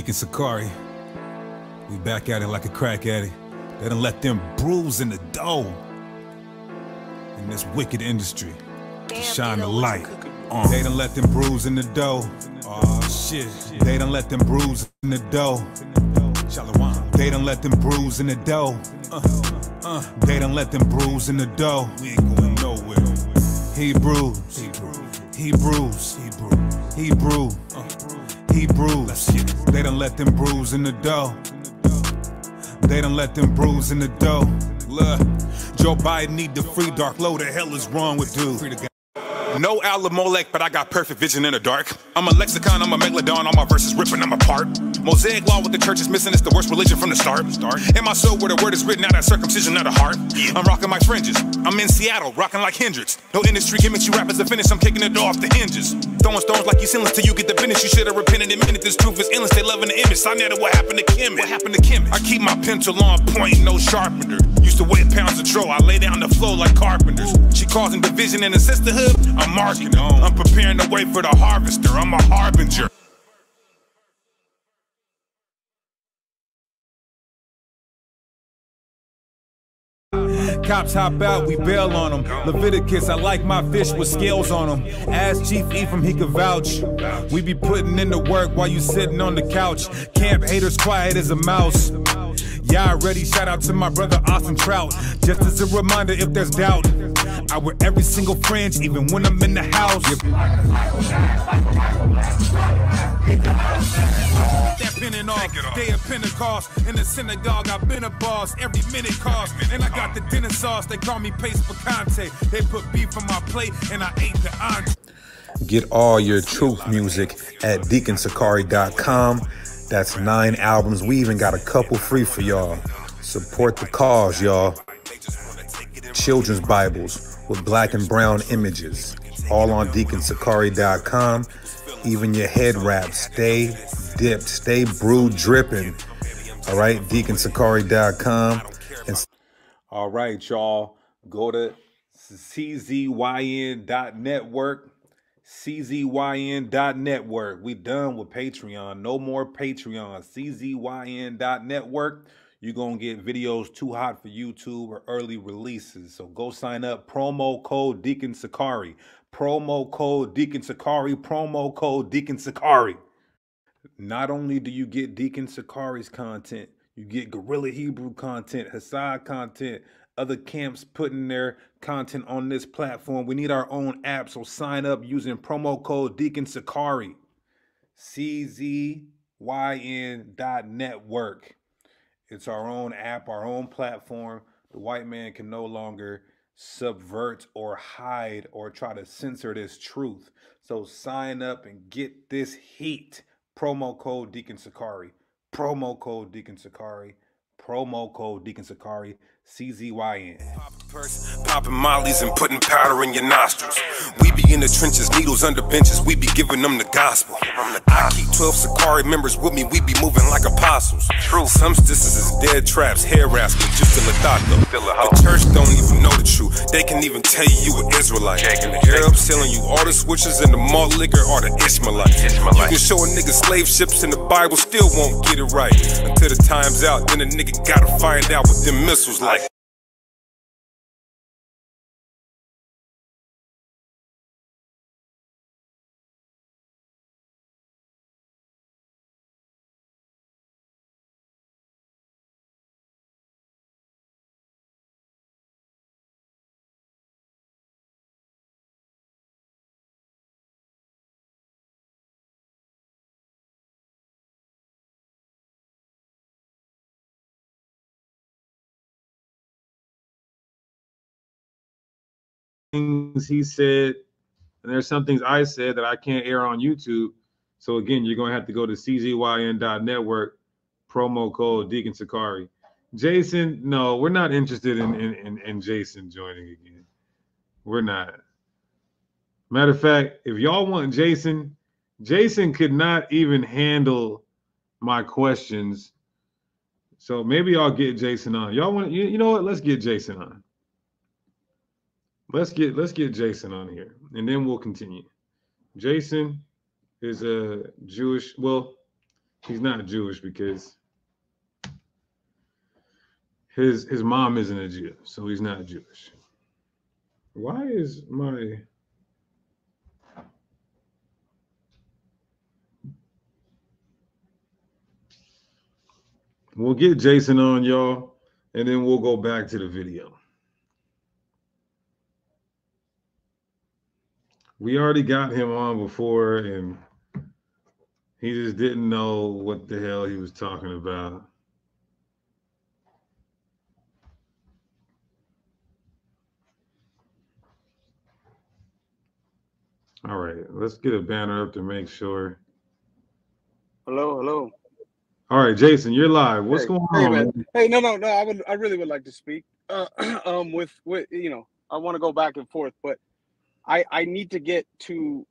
Deacon Sakari. We back at it like a crack addict. They done let them bruise in the dough in this wicked industry to shine the light. Uh, they done let them bruise in the dough. Oh shit. They done let them bruise in the dough. They done let them bruise in the dough. Uh, uh, they done let them bruise in the dough. We ain't going nowhere. Hebrews, Hebrews, Hebrews, Hebrews, Hebrews. They done let them bruise in the dough. They done let them bruise in the dough. Look, Joe Biden need the free dark. Low the hell is wrong with dude? No Alamolek, but I got perfect vision in the dark. I'm a lexicon, I'm a megalodon, all my verses ripping them apart. Mosaic law, what the church is missing is the worst religion from the start. In my soul, where the word is written out, that circumcision of the heart. I'm rocking my fringes. I'm in Seattle, rocking like Hendrix. No industry gimmicks, you rappers are finished. I'm kicking it off the hinges. Throwing stones like you sinless till you get the finish. You should have repented in a minute. This truth is endless. They loving the image. I know what happened to Kim. What happened to Kim? I keep my pencil on point, no sharpener. Used to weigh pounds of tro. I lay down the flow like carpenters. She causing division in the sisterhood. I'm marking on. I'm preparing the way for the harvester. I'm a harbinger. Cops hop out, we bail on them. Leviticus, I like my fish with scales on them. Ask Chief Ephraim, he could vouch. We be putting in the work while you sitting on the couch. Camp haters quiet as a mouse. Yeah, already shout out to my brother Austin Trout. Just as a reminder, if there's doubt, I wear every single fringe, even when I'm in the house. Pinning off, day of Pentecost. In the synagogue, I've been a boss. Every minute cost. And I got the dinner sauce, they call me Pace Picante. They put beef on my plate, and I ate the entree. Get all your truth music at deaconsakari.com. That's nine albums. We even got a couple free for y'all. Support the cause, y'all. Children's Bibles with black and brown images. All on deaconsakari.com. Even your head wrap. Stay dipped. Stay brewed dripping. All right, deaconsakari.com. All right, y'all. Go to czyn.network. czyn.network. We done with Patreon. No more Patreon. czyn.network. You're going to get videos too hot for YouTube or early releases. So go sign up. Promo code Deacon Sakari. Promo code Deacon Sakari. Promo code Deacon Sakari. Not only do you get Deacon Sakari's content, you get Guerrilla Hebrew content, Hassad content, other camps putting their content on this platform. We need our own app, so sign up using promo code Deacon Sakari. CZYN dot network. It's our own app, our own platform. The white man can no longer subvert or hide or try to censor this truth. So sign up and get this heat. Promo code Deacon Sakari. Promo code Deacon Sakari. Promo code Deacon Sakari. CZYN. purse, popping mollies and putting powder in your nostrils. We be in the trenches, needles under benches, we be giving them the gospel. I keep 12 Sakari members with me, we be moving like apostles. True. Some stices is dead traps, hair rascals, just still a thought though. The church don't even know the truth, they can even tell you you an Israelite. And the Arabs selling you all the switches and the malt liquor are the Ishmaelites. You can show a nigga slave ships in the Bible, still won't get it right. Until the time's out, then a nigga gotta find out what them missiles like. Things he said, and there's some things I said that I can't air on YouTube. So again, you're gonna have to go to czyn.network, promo code Deacon Sakari. Jason, no, we're not interested in in, in, in Jason joining again. We're not. Matter of fact, if y'all want Jason, Jason could not even handle my questions. So maybe I'll get Jason on. Y'all want you, you know what? Let's get Jason on. Let's get let's get Jason on here, and then we'll continue. Jason is a Jewish. Well, he's not Jewish because his his mom isn't a Jew, so he's not Jewish. Why is my We'll get Jason on, y'all, and then we'll go back to the video. We already got him on before, and he just didn't know what the hell he was talking about. All right, let's get a banner up to make sure. Hello, hello. All right, Jason, you're live. What's Hey, going hey, on? man. man? Hey, no, no, no. I would, I really would like to speak. Uh, um, with, with, you know, I want to go back and forth, but I, I need to get to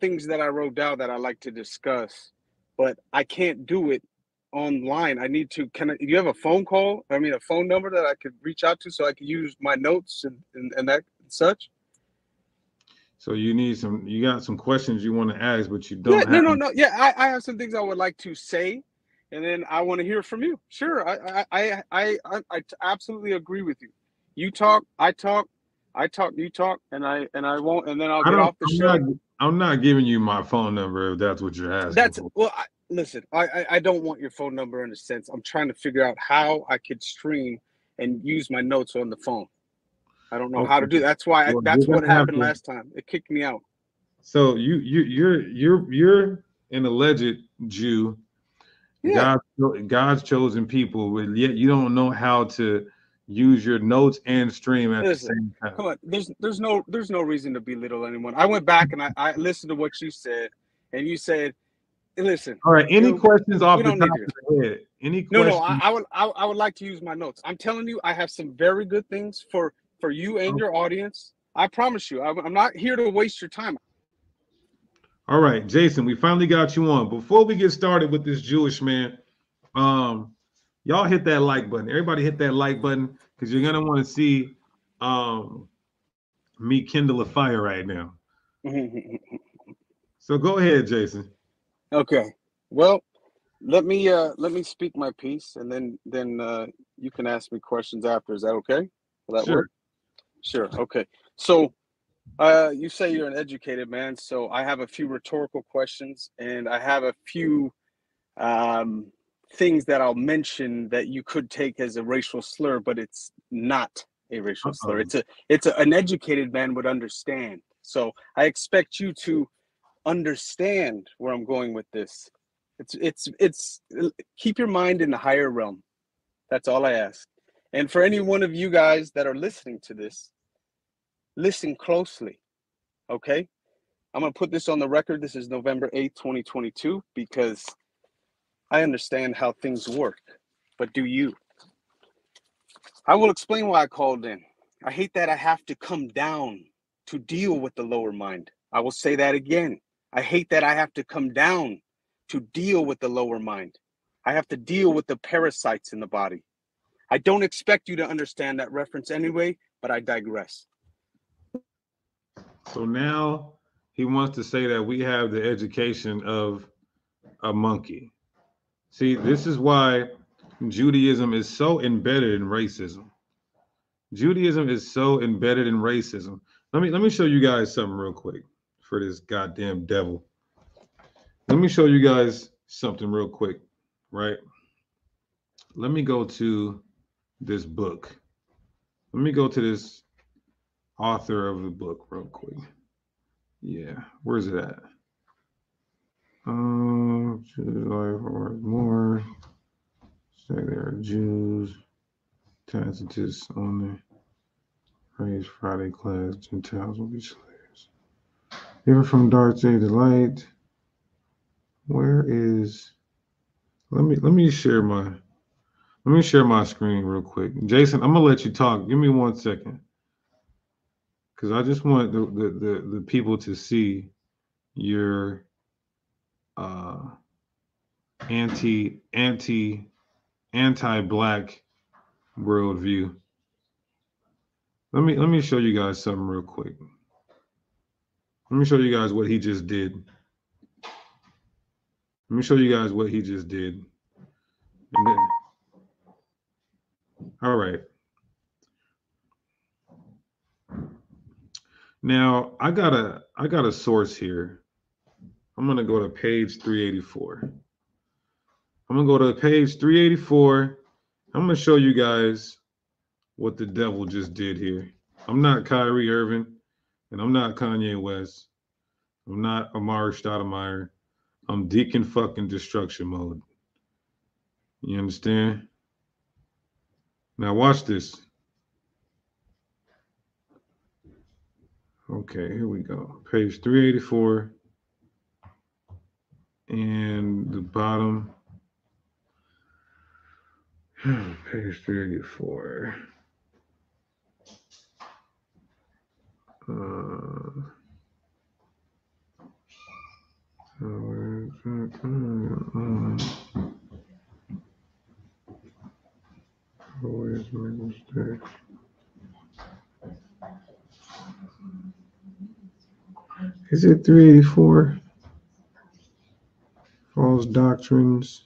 things that I wrote down that I like to discuss, but I can't do it online. I need to. Can I? You have a phone call? I mean, a phone number that I could reach out to so I can use my notes and and, and that and such. So you need some. You got some questions you want to ask, but you don't Yeah, have. no, no, no. Yeah, I, I have some things I would like to say, and then I want to hear from you. Sure, I I I I absolutely agree with you. You talk, I talk, I talk, you talk, and I, and I won't, and then I'll get off the I'm, show. not, I'm not giving you my phone number if that's what you're asking. That's for. well. I, listen, I, I, I don't want your phone number in a sense. I'm trying to figure out how I could stream and use my notes on the phone. I don't know how to Okay. do. That's why. I, Well, that's what happened to- last time. It kicked me out. So you you you're you're you're an alleged Jew, Yeah. God God's chosen people, but yet you don't know how to use your notes and stream at Listen, the same time. Come on, there's there's no there's no reason to belittle anyone. I went back and I, I listened to what you said, and you said, "Listen, All right. Any You- questions off the top of the head? Any no, questions? no, I, I would I, I would like to use my notes. I'm telling you, I have some very good things for for you and your audience. I promise you, I'm, I'm not here to waste your time. All right, Jason, we finally got you on. Before we get started with this Jewish man, um, y'all hit that like button. Everybody hit that like button because you're gonna want to see um me kindle a fire right now. So go ahead, Jason. okay, well, let me uh let me speak my piece, and then then uh, you can ask me questions after. Is that okay? Will that Sure. work? Sure. Okay. So, uh, you say you're an educated man, so I have a few rhetorical questions, and I have a few um, things that I'll mention that you could take as a racial slur, but it's not a racial slur. Uh-oh. It's a it's a, an educated man would understand. So I expect you to understand where I'm going with this. It's it's it's keep your mind in the higher realm. That's all I ask. And for any one of you guys that are listening to this, listen closely. Okay? I'm going to put this on the record. This is November 8th, 2022, because I understand how things work. But do you? I will explain why I called in. I hate that I have to come down to deal with the lower mind. I will say that again. I hate that I have to come down to deal with the lower mind. I have to deal with the parasites in the body. I don't expect you to understand that reference anyway, but I digress. So now he wants to say that we have the education of a monkey. See, this is why Judaism is so embedded in racism. Judaism is so embedded in racism. Let me let me show you guys something real quick for this goddamn devil. Let me show you guys something real quick, right? Let me go to this book. Let me go to this author of the book real quick. Yeah, where's it at? Um, Life or more. Say there are Jews, Tacitus only. Praise Friday class, Gentiles will be slaves. Ever from dark day to light. Where is? Let me let me share my let me share my screen real quick. Jason, I'm gonna let you talk. Give me one second because I just want the, the the the people to see your uh anti anti anti-black worldview. Let me let me show you guys something real quick. Let me show you guys what he just did. Let me show you guys what he just did. Then, all right. Now I got a I got a source here. I'm gonna go to page 384. I'm gonna go to page 384. I'm gonna show you guys what the devil just did here. I'm not Kyrie Irving, and I'm not Kanye West. I'm not Amar'e Stoudemire. I'm Deacon fucking destruction mode. You understand? Now watch this. Okay, here we go. Page 384. And the bottom. Page 384. Where's that coming? Uh, always make mistakes. Is it 384? False doctrines.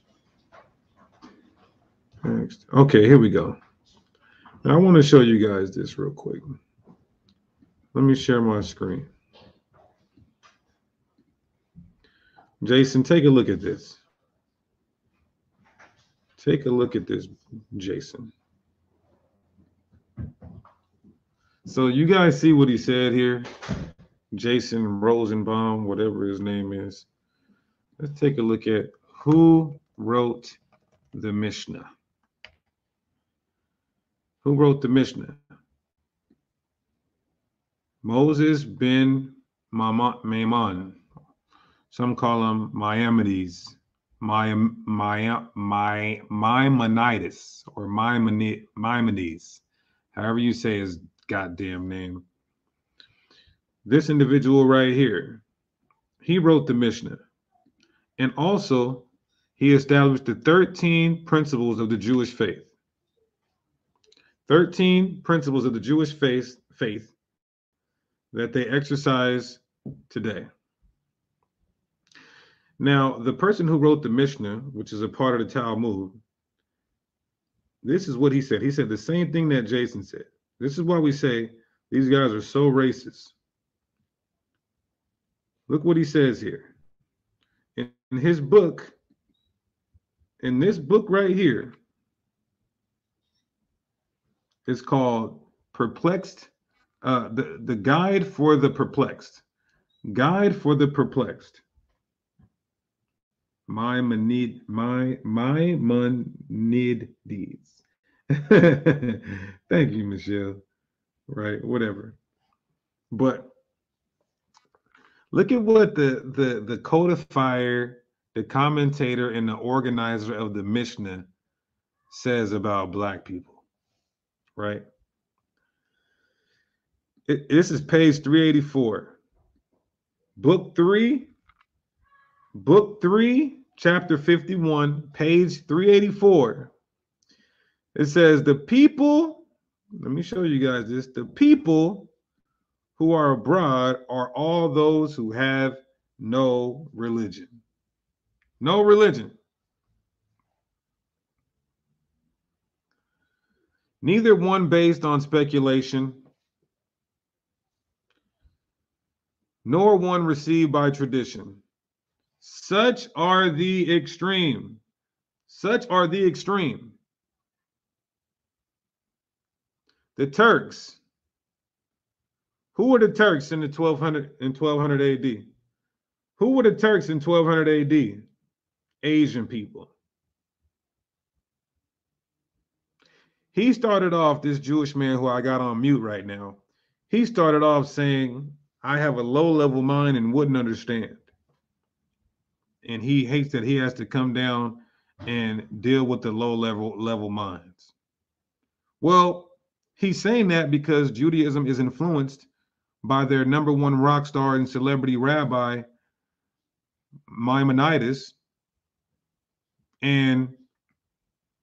Next. Okay, here we go. Now I want to show you guys this real quick. Let me share my screen. Jason, take a look at this. Take a look at this, Jason. So you guys see what he said here? Jason Rosenbaum, whatever his name is. Let's take a look at who wrote the Mishnah. Who wrote the Mishnah? Moses ben Maimon. Some call him Maimonides, my Maimonides or Maimonides, however you say his goddamn name. This individual right here, he wrote the Mishnah, and also he established the 13 principles of the Jewish faith. 13 principles of the Jewish faith, faith that they exercise today. Now, the person who wrote the Mishnah, which is a part of the Talmud, this is what he said. He said the same thing that Jason said. This is why we say these guys are so racist. Look what he says here. In, in his book, in this book right here, it's called Perplexed, uh, the, the Guide for the Perplexed. Guide for the Perplexed. My manid, my my need deeds. Thank you, Michelle. Right, whatever. But look at what the the the codifier, the commentator, and the organizer of the Mishnah says about black people. Right. It, this is page 384. Book three, book three, chapter 51, page 384. It says, The people, let me show you guys this. The people who are abroad are all those who have no religion. No religion. Neither one based on speculation, nor one received by tradition. Such are the extreme. Such are the extreme. The Turks. Who were the Turks in the 1200 in 1200 AD? Who were the Turks in 1200 AD? Asian people. He started off this Jewish man who I got on mute right now. He started off saying, I have a low level mind and wouldn't understand. And he hates that he has to come down and deal with the low level level minds. Well, He's saying that because Judaism is influenced by their number one rock star and celebrity rabbi, Maimonides. And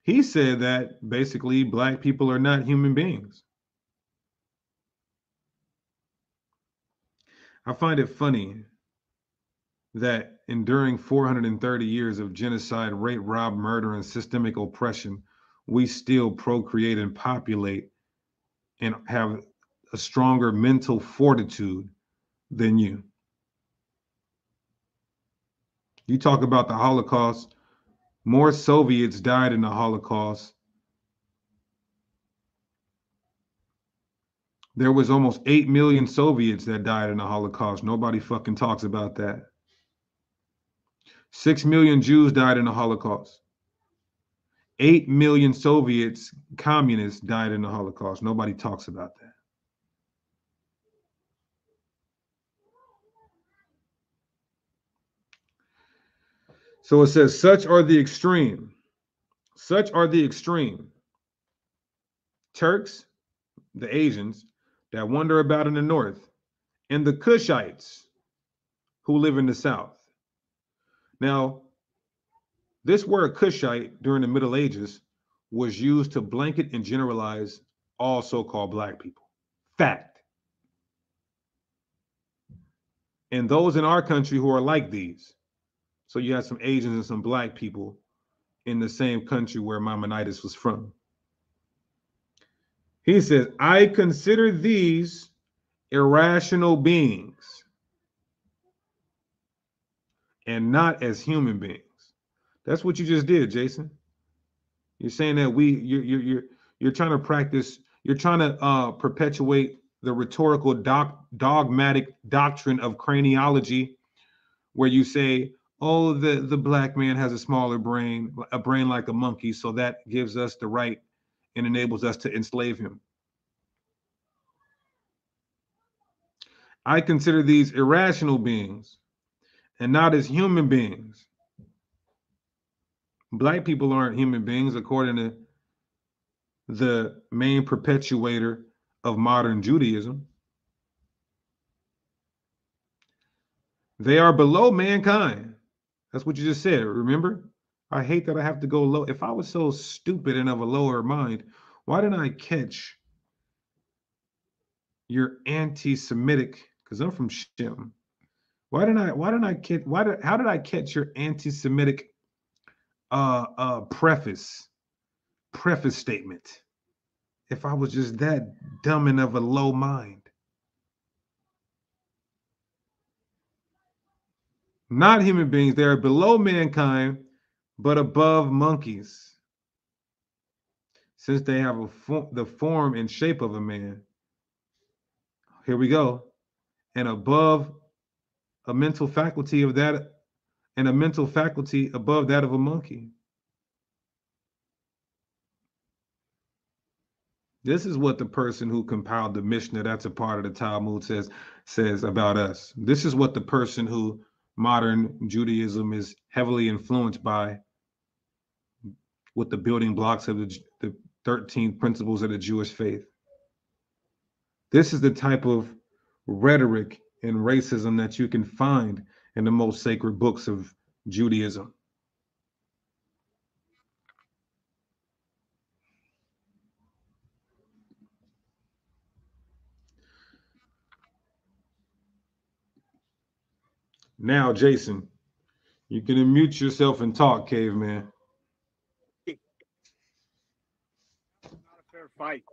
he said that basically black people are not human beings. I find it funny that enduring 430 years of genocide, rape, rob, murder, and systemic oppression, we still procreate and populate and have a stronger mental fortitude than you. You talk about the Holocaust, more Soviets died in the Holocaust. There was almost 8 million Soviets that died in the Holocaust. Nobody fucking talks about that. 6 million Jews died in the Holocaust. 8 million Soviets, communists died in the Holocaust. Nobody talks about that. So it says, such are the extreme. Such are the extreme. Turks, the Asians that wander about in the north, and the Cushites who live in the south. Now, this word Cushite during the Middle Ages was used to blanket and generalize all so called black people. Fact. And those in our country who are like these. So you had some Asians and some black people in the same country where Maimonides was from. He says, I consider these irrational beings and not as human beings. That's what you just did, Jason. You're saying that we you're you're you're, you're trying to practice, you're trying to uh, perpetuate the rhetorical doc, dogmatic doctrine of craniology, where you say, oh, the, the black man has a smaller brain, a brain like a monkey, so that gives us the right and enables us to enslave him. I consider these irrational beings and not as human beings black people aren't human beings according to the main perpetuator of modern Judaism. They are below mankind. That's what you just said. Remember? I hate that I have to go low. If I was so stupid and of a lower mind, why didn't I catch your anti-Semitic? Because I'm from Shem. Why didn't I? Why didn't I catch? Why did? How did I catch your anti-Semitic uh, uh, preface, preface statement. If I was just that dumb and of a low mind. Not human beings, they are below mankind, but above monkeys. Since they have a fo- the form and shape of a man. Here we go. And above a mental faculty of that and a mental faculty above that of a monkey. This is what the person who compiled the Mishnah, that's a part of the Talmud, says says about us. This is what the person who modern Judaism is heavily influenced by, with the building blocks of the, the 13 principles of the Jewish faith. This is the type of rhetoric and racism that you can find in the most sacred books of Judaism. Now, Jason, you can unmute yourself and talk, caveman. Not a fair fight.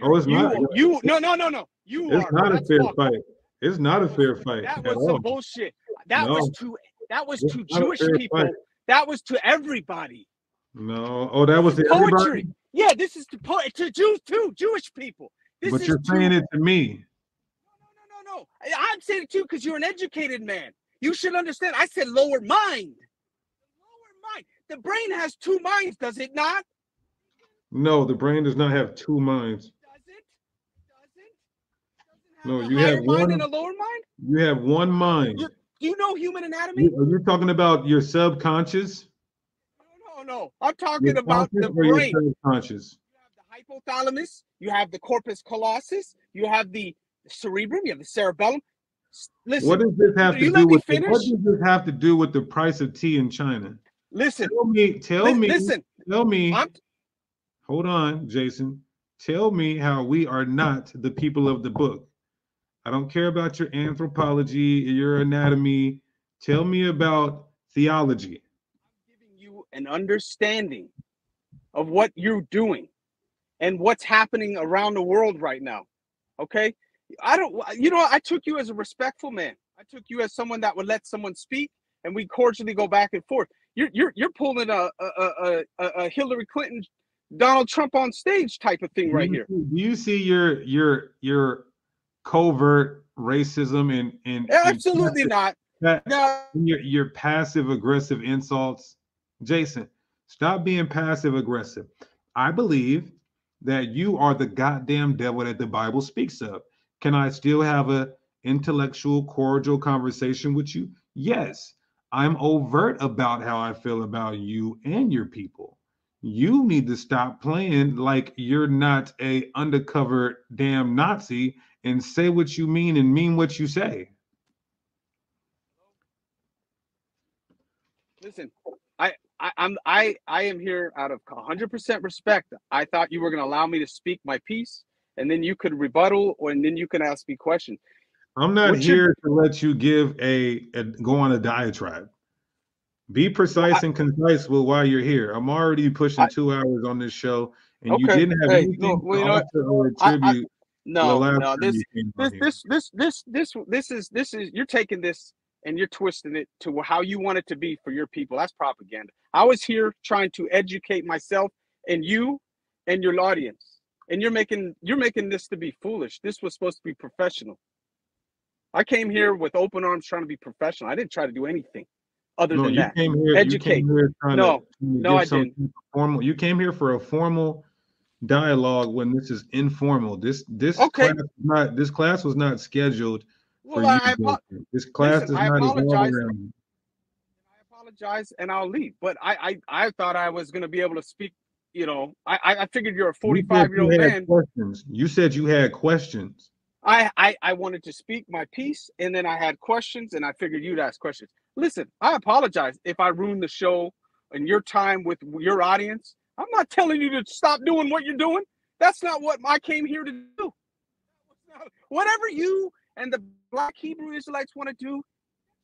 Oh, it's you, not. You no no no no. You It's are. not a fair fucked. fight. It's not a fair fight That at was all. some bullshit. That was to that was It's to Jewish people. fight. That was to everybody. No. Oh, that was to everybody. Poetry. Yeah, this is to po- to Jews too. Jewish people. This But is you're to, saying it to me. No, no, no, no. I- I'm saying it too because you're an educated man. You should understand. I said lower mind. Lower mind. The brain has two minds, does it not? No, the brain does not have two minds. Does it? Does it? No, Does it you have mind one- and a lower mind. You have one mind. You- Do you know human anatomy? You- Are you talking about your subconscious? No, no, no. I'm talking Your about the or your brain. subconscious? You have the hypothalamus, you have the corpus callosum, you have the cerebrum, you have the cerebellum. Listen, What does this have to do with the, what does this have to do with the price of tea in China? listen, Tell me, tell li- me, listen. tell me. I'm Hold on, Jason. Tell me how we are not the people of the book. I don't care about your anthropology, your anatomy, Tell me about theology. I'm giving you an understanding of what you're doing and what's happening around the world right now. Okay? I don't you know, I took you as a respectful man. I took you as someone that would let someone speak and we cordially go back and forth. You're you're you're pulling a a a, a, Hillary Clinton Donald Trump on stage type of thing right do here. you, Do you see your your your covert racism and and Absolutely and not. No, your your passive aggressive insults? Jason, stop being passive aggressive. I believe that you are the goddamn devil that the Bible speaks of. Can I still have a intellectual, cordial conversation with you? Yes. I'm overt about how I feel about you and your people. You need to stop playing like you're not a undercover damn Nazi and say what you mean and mean what you say. listen. I, I I'm I I am here out of 100% respect. I thought you were going to allow me to speak my piece and then you could rebuttal or and then you can ask me questions. I'm not What's your- here to let you give a, a go on a diatribe. Be precise and concise with why you're here. I'm already pushing I- two hours on this show, and you didn't have Hey, anything no, well, to offer or I- I- attribute. No, no, this you came on this this this this this this is this is you're taking this and you're twisting it to how you want it to be for your people. That's propaganda. I was here trying to educate myself and you and your audience. And you're making you're making this to be foolish. This was supposed to be professional. I came here with open arms trying to be professional. I didn't try to do anything other No, than you that. came here. You Educate. came here trying No, to, to no, I didn't. formal. You came here for a formal dialogue when this is informal. This this Okay. class was not this class was not scheduled for Well, I, you. Jason. this class listen, does I not apologize. I apologize and I'll leave. But I I, I thought I was gonna be able to speak, you know. I I- figured you're a You 45 year old man. Questions. You said you had questions. I, I I wanted to speak my piece, and then I had questions, and I figured you'd ask questions. Listen, I apologize if I ruined the show and your time with your audience. I'm not telling you to stop doing what you're doing. That's not what I came here to do. Whatever you and the Black Hebrew Israelites want to do,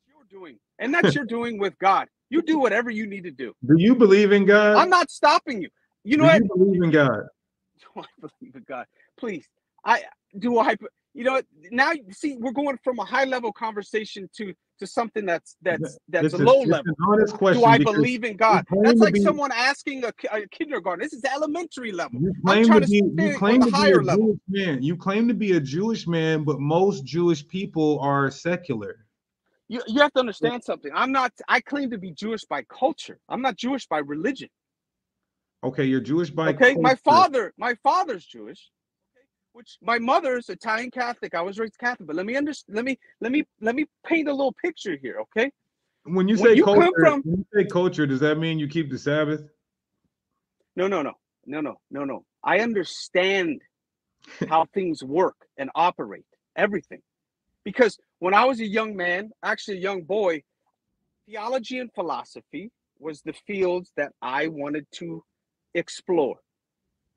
you're doing, and that's your doing with God. You do whatever you need to do. Do you believe in God? I'm not stopping you. You know do what? you believe in God? do I believe in God? Please, I do. I you know now see we're going from a high level conversation to to something that's that's that's It's a low it's level. honest question. Do I believe in God? That's like be- someone asking a, a kindergarten. This is elementary level. You I'm claim to to be stay you claim to be a level. Jewish man. You claim to be a Jewish man, but most Jewish people are secular. You you have to understand something. I'm not. I claim to be Jewish by culture. I'm not Jewish by religion. Okay, you're Jewish by okay, my father, my father's Jewish. Okay, which my mother's Italian Catholic. I was raised Catholic. But let me understand. Let me let me let me paint a little picture here. Okay. When you when you culture, from- when you say culture, does that mean you keep the Sabbath? No, no, no, no, no, no, no. I understand how things work and operate, everything. Because when I was a young man, actually a young boy, theology and philosophy was the fields that I wanted to explore.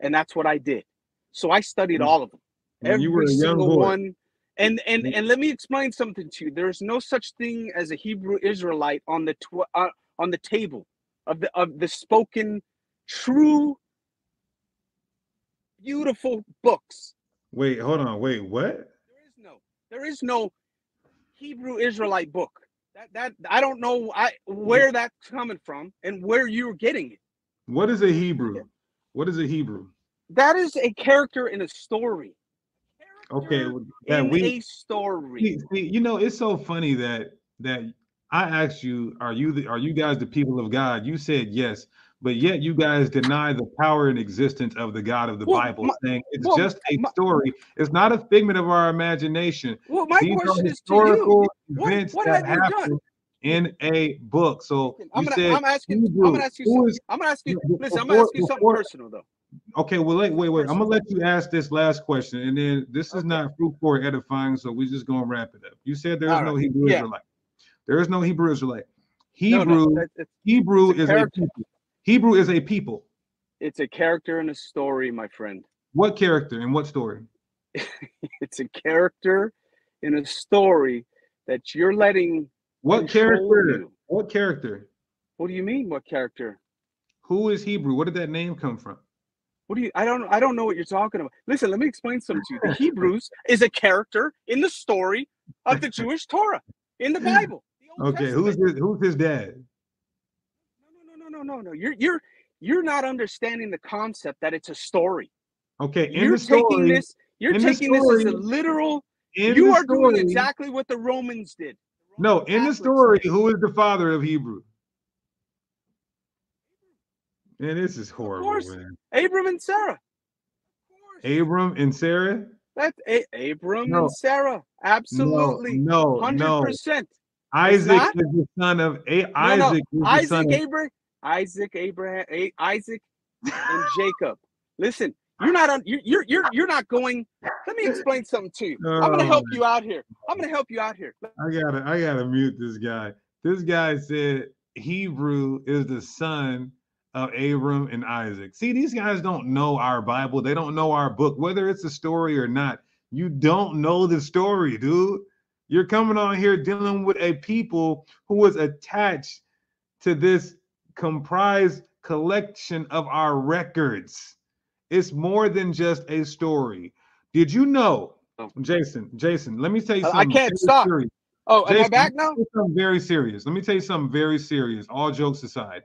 And that's what I did. So I studied all of them. Every you were a young single boy. one. And and and let me explain something to you. There's no such thing as a Hebrew Israelite on the tw- uh, on the table of the of the spoken true beautiful books. Wait, hold on. Wait, what? There is no there is no Hebrew Israelite book. That that I don't know I where that's coming from and where you're getting it. What is a Hebrew? What is a Hebrew? That is a character in a story. Okay, that in we a story. See, see, you know, it's so funny that that I asked you, are you the, are you guys the people of God? You said yes, but yet you guys deny the power and existence of the God of the Well, Bible, my- saying it's well, just a my- story. It's not a figment of our imagination. Well, my These are question is to you. historical What- events what that have you done? happen in a book. So I'm gonna said I'm asking I'm gonna ask you something. is- I'm gonna ask you listen, I'm gonna ask you something before- personal though. Okay, well, wait, wait, wait. I'm gonna let you ask this last question, and then this is Okay. not fruitful or edifying, so we're just gonna wrap it up. You said there is All no right. Hebrew Yeah. Israelite. There is no Hebrew Israelite. Hebrew, no, that- it's, Hebrew it's a is a people. Hebrew is a people. it's a character in a story, my friend. What character and what story? It's a character in a story that you're letting What character? you. What character? What do you mean? What character? Who is Hebrew? Where did that name come from? What do you? I don't. I don't know what you're talking about. Listen, let me explain something to you. The Hebrews is a character in the story of the Jewish Torah in the Bible. the Okay, who's Testament. his, who's his dad? No, no, no, no, no, no. You're you're you're not understanding the concept that it's a story. Okay, you're story, taking this. You're taking this as a literal. You are doing exactly what the Romans did. No, in the story, who is the father of Hebrew? Man, this is horrible, course. man. Abram and Sarah. Abram and Sarah? That's a- Abram No. and Sarah. Absolutely. No, no. no. percent. Isaac is the son of A- no. Isaac. Is Isaac, of, Abraham, Isaac, Abraham, A- Isaac, and Jacob. Listen, you're not on. You're you're you're you're not going. Let me explain something to you. I'm gonna Oh, help you oh. out here. I'm gonna help you out here. I gotta, I gotta mute this guy. This guy said Hebrew is the son of Abram and Isaac. See, these guys don't know our Bible. They don't know our book, whether it's a story or not. You don't know the story, dude. You're coming on here dealing with a people who was attached to this comprised collection of our records. It's more than just a story. Did you know, Oh. Jason? Jason, let me tell you I- I can't stop. serious. Oh, am I back now? me tell you something very serious. Let me tell you something very serious. All jokes aside,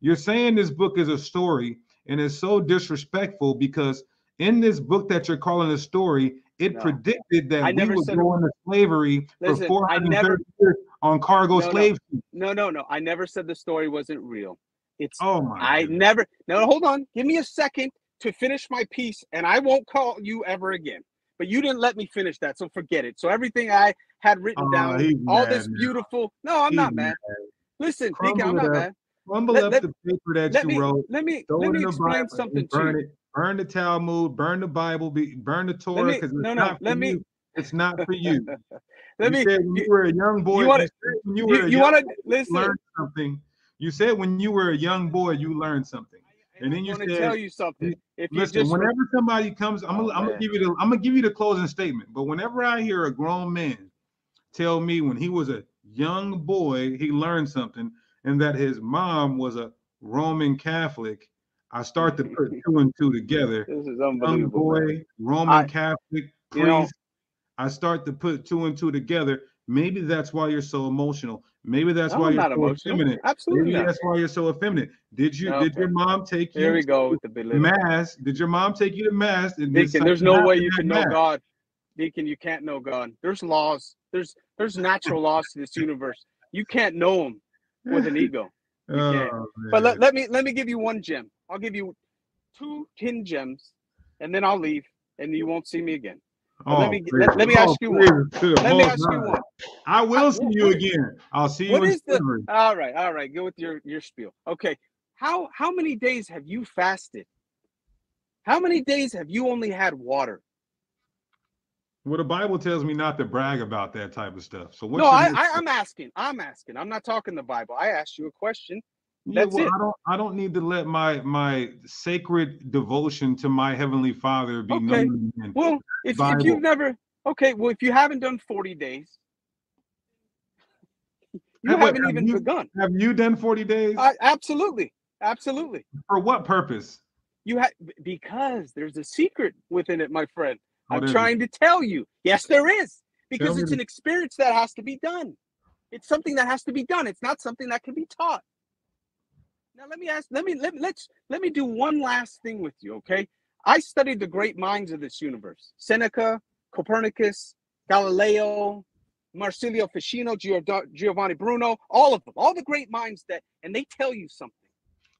you're saying this book is a story, and it's so disrespectful because in this book that you're calling a story, it No. predicted that I we would go into slavery Listen, for I 430 never- years on cargo No, no. slave ships. No, no, no. I never said the story wasn't real. It's Oh my! I goodness. never. No, hold on. Give me a second to finish my piece, and I won't call you ever again. But you didn't let me finish that, so forget it. So everything I had written Oh, down, all mad this beautiful. No, I'm not mad. Listen, Deacon, I'm not up. mad. Crumble Let- up let- the paper that Let you me wrote. let me let me explain something to burn you. it. Burn the Talmud. Burn the Bible. Be, burn the Torah because it's no, no, let me- you. It's not for you. Let you me. said when you, you- were a young boy. You, wanna- you You, you want to listen? learned something. You said when you were a young boy, you learned something. And then you I want to said, tell you something. If you Listen, just whenever somebody comes, I'm gonna, Oh, I'm gonna give you the I'm gonna give you the closing statement. But whenever I hear a grown man tell me when he was a young boy, he learned something, and that his mom was a Roman Catholic, I start to put two and two together. this is unbelievable. man. boy, Roman I- Catholic you know- priest. I start to put two and two together. Maybe that's why you're so emotional. Maybe that's No, why you're not so emotional. effeminate. Absolutely Maybe not. that's why you're so effeminate. Did you? Did your mom take you? Here we go to with the mass. Did your mom take you to mass? Deacon, there's no way you can know mass? God. Deacon, you can't know God. There's laws. There's there's natural laws to this universe. You can't know them with an ego. Oh, But let, let me let me give you one gem. I'll give you two tin gems, and then I'll leave, and you won't see me again. But let Oh, me- let- let me oh, ask you one. Let me ask you one. I will see you again. I'll see you What in is the? All right, all right. Go with your your spiel. Okay. How how many days have you fasted? How many days have you only had water? Well, the Bible tells me not to brag about that type of stuff. So what? no, I, I I'm asking. I'm asking. I'm not talking the Bible. I asked you a question. Yeah, well, it. I don't. I don't need to let my my sacred devotion to my heavenly Father be Okay. known. Well, if, if you've never okay, well, if you haven't done 40 days, you wait, haven't have even you- begun. Have you done forty days? Uh, absolutely, absolutely. For what purpose? You have because there's a secret within it, my friend. What I'm is it? trying to tell you. Yes, there is because Tell it's an experience that has to be done. It's something that has to be done. It's not something that can be taught. Now let me ask. Let me let let's let me do one last thing with you, okay? I studied the great minds of this universe: Seneca, Copernicus, Galileo, Marsilio Ficino, Giovanni Bruno, all of them, all the great minds that, and they tell you something.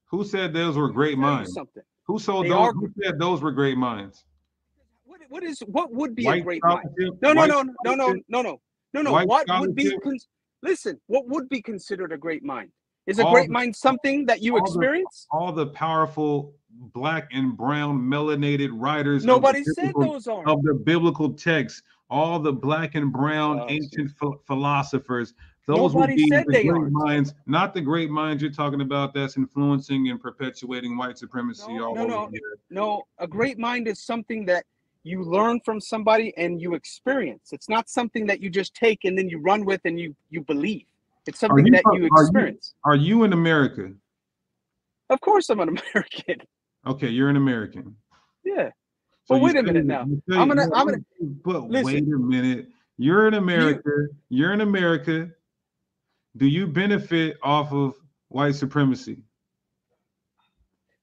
Who said those were great minds? something. Who sold They those? are- Who said those were great minds? What, what is what would be a great mind? No, no, no, no, no, no, no, no, no. What would be cons- listen? What would be considered a great mind? Is a All great the- mind something that you all the- experience? All the powerful black and brown melanated writers. of the Nobody said biblical- those are. of the biblical text, all the black and brown Oh, ancient ph- philosophers, those Nobody would be the great aren't. minds, not the great minds you're talking about that's influencing and perpetuating white supremacy No, all no, over no. here. No, a great mind is something that you learn from somebody and you experience. It's not something that you just take and then you run with and you you believe. It's something you that you are you- experience. Are you an American? Of course, I'm an American. Okay, you're an American. Yeah. So Well, wait a minute now. you I'm gonna- I'm gonna- But listen. wait a minute. You're in America. You're in America. Do you benefit off of white supremacy?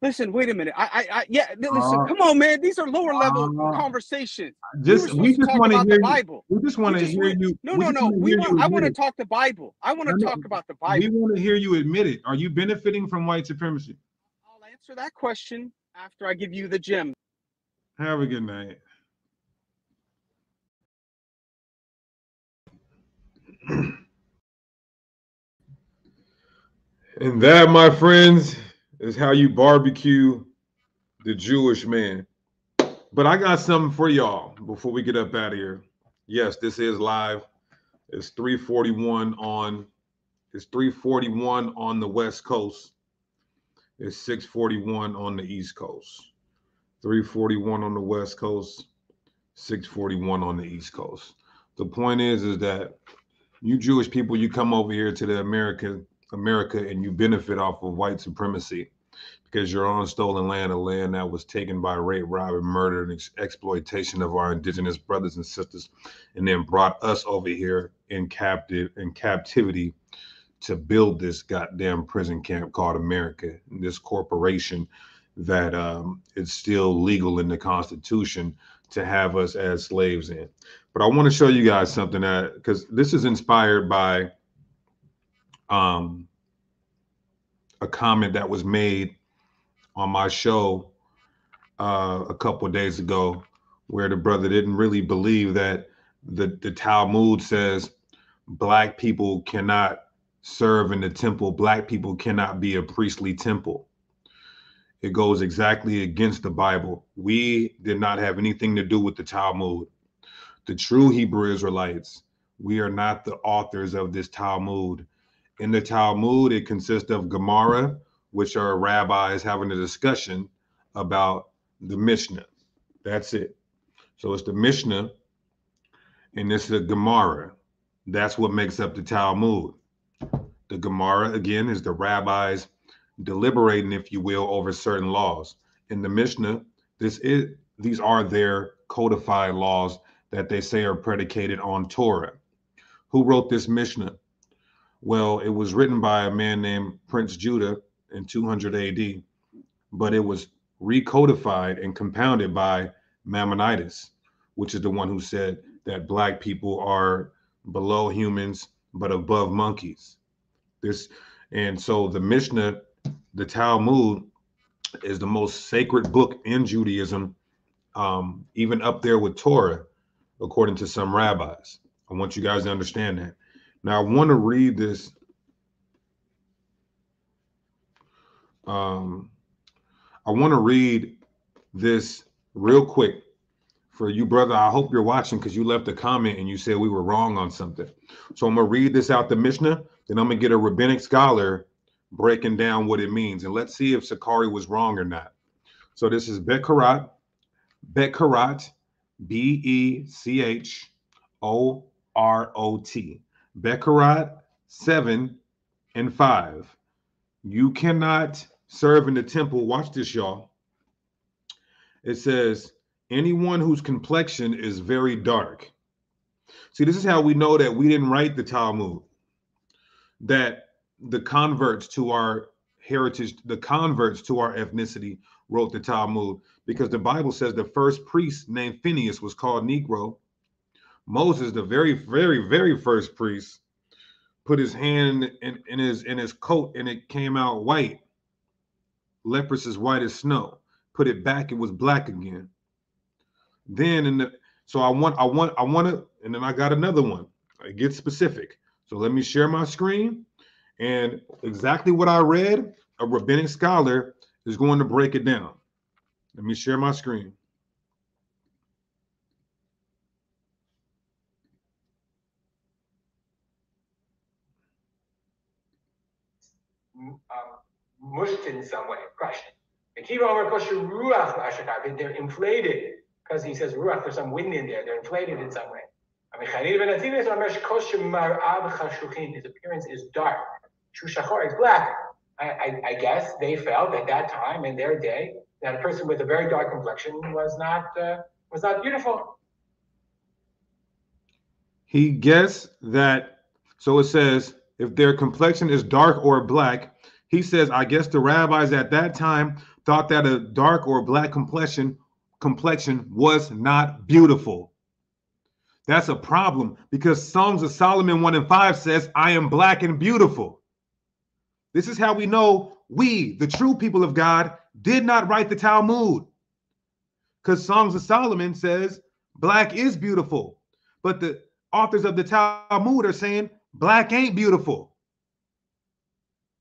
Listen, wait a minute. I, I, I yeah. Listen, Uh, come on, man. These are lower level uh, conversations. Just we, we just want to hear the you. Bible. We just want to hear you. No, no, no. We want. I want to talk the Bible. I want to talk about the. Bible. We want to hear you admit it. Are you benefiting from white supremacy? I'll answer that question after I give you the gem. Have a good night. And that, my friends, is how you barbecue the Jewish man. But I got something for y'all before we get up out of here. Yes, this is live. It's 341 on it's 341 on the west coast. It's 641 on the east coast. 341 on the west coast, 641 on the east coast. The point is is that you Jewish people you come over here to the America America and you benefit off of white supremacy because you're on stolen land, a land that was taken by rape, robbery, murder, and ex- exploitation of our indigenous brothers and sisters, and then brought us over here in captive in captivity to build this goddamn prison camp called America, this corporation that um, it's still legal in the Constitution to have us as slaves in. But I want to show you guys something that because this is inspired by um, a comment that was made on my show uh, a couple days ago, where the brother didn't really believe that the the Talmud says black people cannot serve in the temple. Black people cannot be a priestly temple. It goes exactly against the Bible. We did not have anything to do with the Talmud. The true Hebrew Israelites, we are not the authors of this Talmud. In the Talmud, it consists of Gemara, which are rabbis having a discussion about the Mishnah. That's it. So it's the Mishnah and it's the Gemara. That's what makes up the Talmud. The Gemara, again, is the rabbis deliberating, if you will, over certain laws. In the Mishnah, this is these are their codified laws that they say are predicated on Torah. Who wrote this Mishnah? Well, it was written by a man named Prince Judah in 200 AD, but it was recodified and compounded by Maimonides, which is the one who said that black people are below humans but above monkeys. This and so the Mishnah, the Talmud, is the most sacred book in Judaism, um, even up there with Torah, according to some rabbis. I want you guys to understand that. Now, I want to read this. Um, I want to read this real quick for you, brother. I hope you're watching because you left a comment and you said we were wrong on something. So I'm gonna read this out the Mishnah, then I'm gonna get a rabbinic scholar breaking down what it means, and let's see if Sakari was wrong or not. So this is Bechorot, Bechorot, B E C H O R O T. Bechorot 7 and 5. You cannot serve in the temple. Watch this, y'all. It says, anyone whose complexion is very dark. See, this is how we know that we didn't write the Talmud, that the converts to our heritage, the converts to our ethnicity wrote the Talmud, because the Bible says the first priest named Phineas was called Negro. Moses, the very, very, very first priest, put his hand in, in his in his coat and it came out white. Leprous as white as snow. Put it back, it was black again. Then in the so I want I want I want to, and then I got another one. I get specific. So let me share my screen. And exactly what I read, a rabbinic scholar is going to break it down. Let me share my screen. Mushed in some way, crushed. The Kiva Ruach they're inflated because he says Ruach, there's some wind in there, they're inflated in some way. His appearance is dark. Shushachor is black. I, I, I, guess they felt at that time in their day that a person with a very dark complexion was not uh, was not beautiful. He guessed that. So it says if their complexion is dark or black, he says, I guess the rabbis at that time thought that a dark or black complexion complexion was not beautiful. That's a problem because Songs of Solomon 1 and 5 says, I am black and beautiful. This is how we know we, the true people of God, did not write the Talmud. Because Songs of Solomon says black is beautiful. But the authors of the Talmud are saying black ain't beautiful.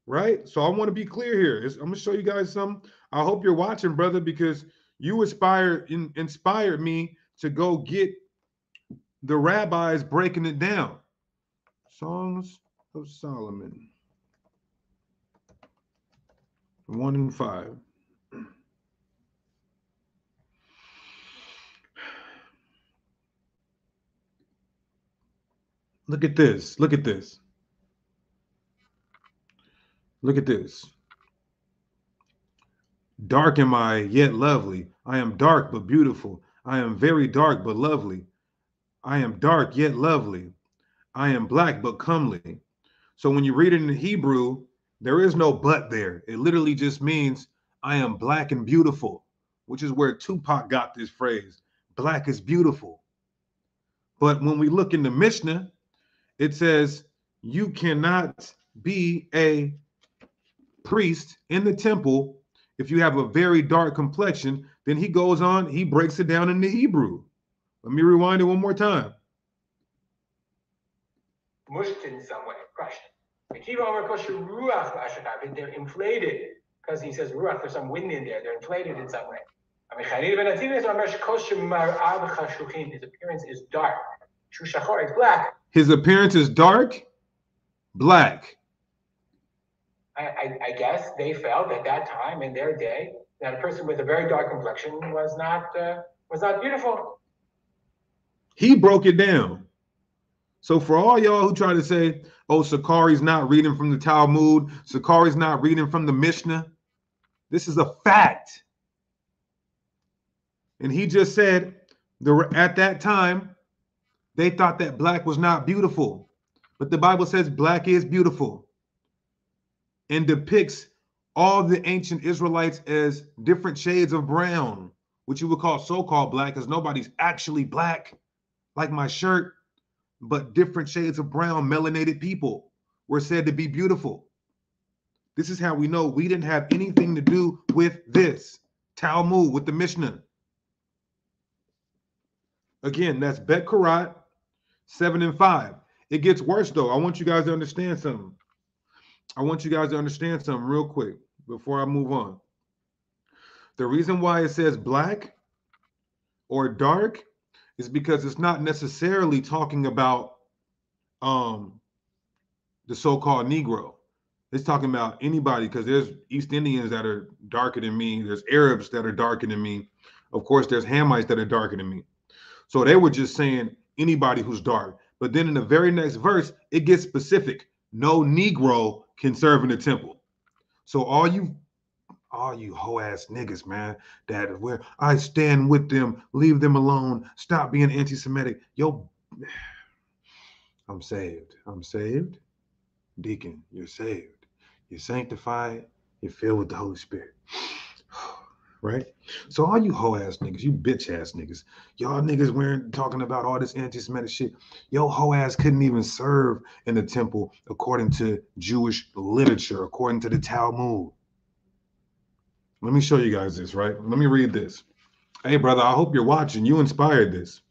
Right? So I want to be clear here. I'm going to show you guys some. I hope you're watching, brother, because you inspired in, inspired me to go get the rabbis breaking it down. Songs of Solomon. One and five. Look at this. Look at this. Look at this. Dark am I, yet lovely. I am dark but beautiful. I am very dark but lovely. I am dark yet lovely. I am black but comely. So when you read it in Hebrew, there is no but there. It literally just means I am black and beautiful, which is where Tupac got this phrase black is beautiful. But when we look in the Mishnah, it says you cannot be a priest in the temple if you have a very dark complexion. Then he goes on, he breaks it down in the Hebrew. Let me rewind it one more time. Mushed in some way, crushed. They're inflated because he says ruach. There's some wind in there. They're inflated in some way. His appearance is dark. His appearance is dark, black. I, I, I, guess they felt at that time in their day that a person with a very dark complexion was not uh, was not beautiful. He broke it down. So for all y'all who try to say, "Oh, Sakari's not reading from the Talmud," Sakari's not reading from the Mishnah, this is a fact. And he just said, the, at that time, they thought that black was not beautiful, but the Bible says black is beautiful, and depicts all the ancient Israelites as different shades of brown, which you would call so-called black, because nobody's actually black like my shirt, but different shades of brown, melanated people were said to be beautiful. This is how we know we didn't have anything to do with this Talmud, with the Mishnah. Again, that's Bechorot, seven and five. It gets worse though. I want you guys to understand something. I want you guys to understand something real quick before I move on. The reason why it says black or dark is because it's not necessarily talking about um the so-called Negro. It's talking about anybody because there's East Indians that are darker than me. There's Arabs that are darker than me. Of course, there's Hamites that are darker than me. So they were just saying anybody who's dark. But then in the very next verse, it gets specific. No Negro can serve in the temple. So all you all you hoe ass niggas, man, that where I stand with them, leave them alone, stop being anti Semitic. Yo, I'm saved. I'm saved. Deacon, you're saved. You're sanctified. You're filled with the Holy Spirit. right? So all you hoe ass niggas, you bitch ass niggas, y'all niggas wearing talking about all this anti-Semitic shit. Yo hoe ass couldn't even serve in the temple according to Jewish literature, according to the Talmud. Let me show you guys this, right? Let me read this. Hey, brother, I hope you're watching. You inspired this.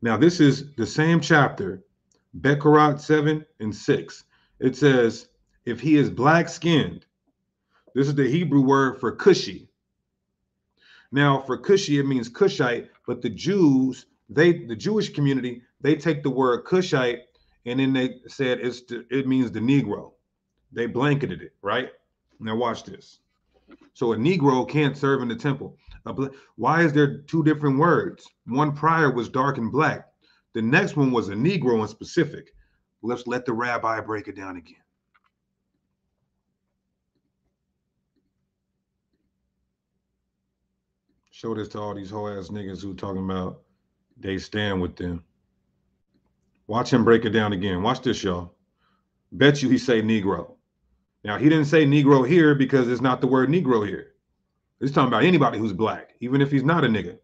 Now, this is the same chapter, Bechorot 7 and 6. It says, if he is black skinned, this is the Hebrew word for Cushi. Now, for Cushi, it means Cushite, but the Jews, they the Jewish community, they take the word Cushite and then they said it's the, it means the Negro. They blanketed it, right? Now watch this. So a Negro can't serve in the temple. Why is there two different words? One prior was dark and black. The next one was a Negro in specific. Let's let the rabbi break it down again. Show this to all these whole ass niggas who talking about they stand with them. Watch him break it down again. Watch this, y'all. Bet you he say Negro. Now he didn't say Negro here because it's not the word Negro here. He's talking about anybody who's black, even if he's not a nigga.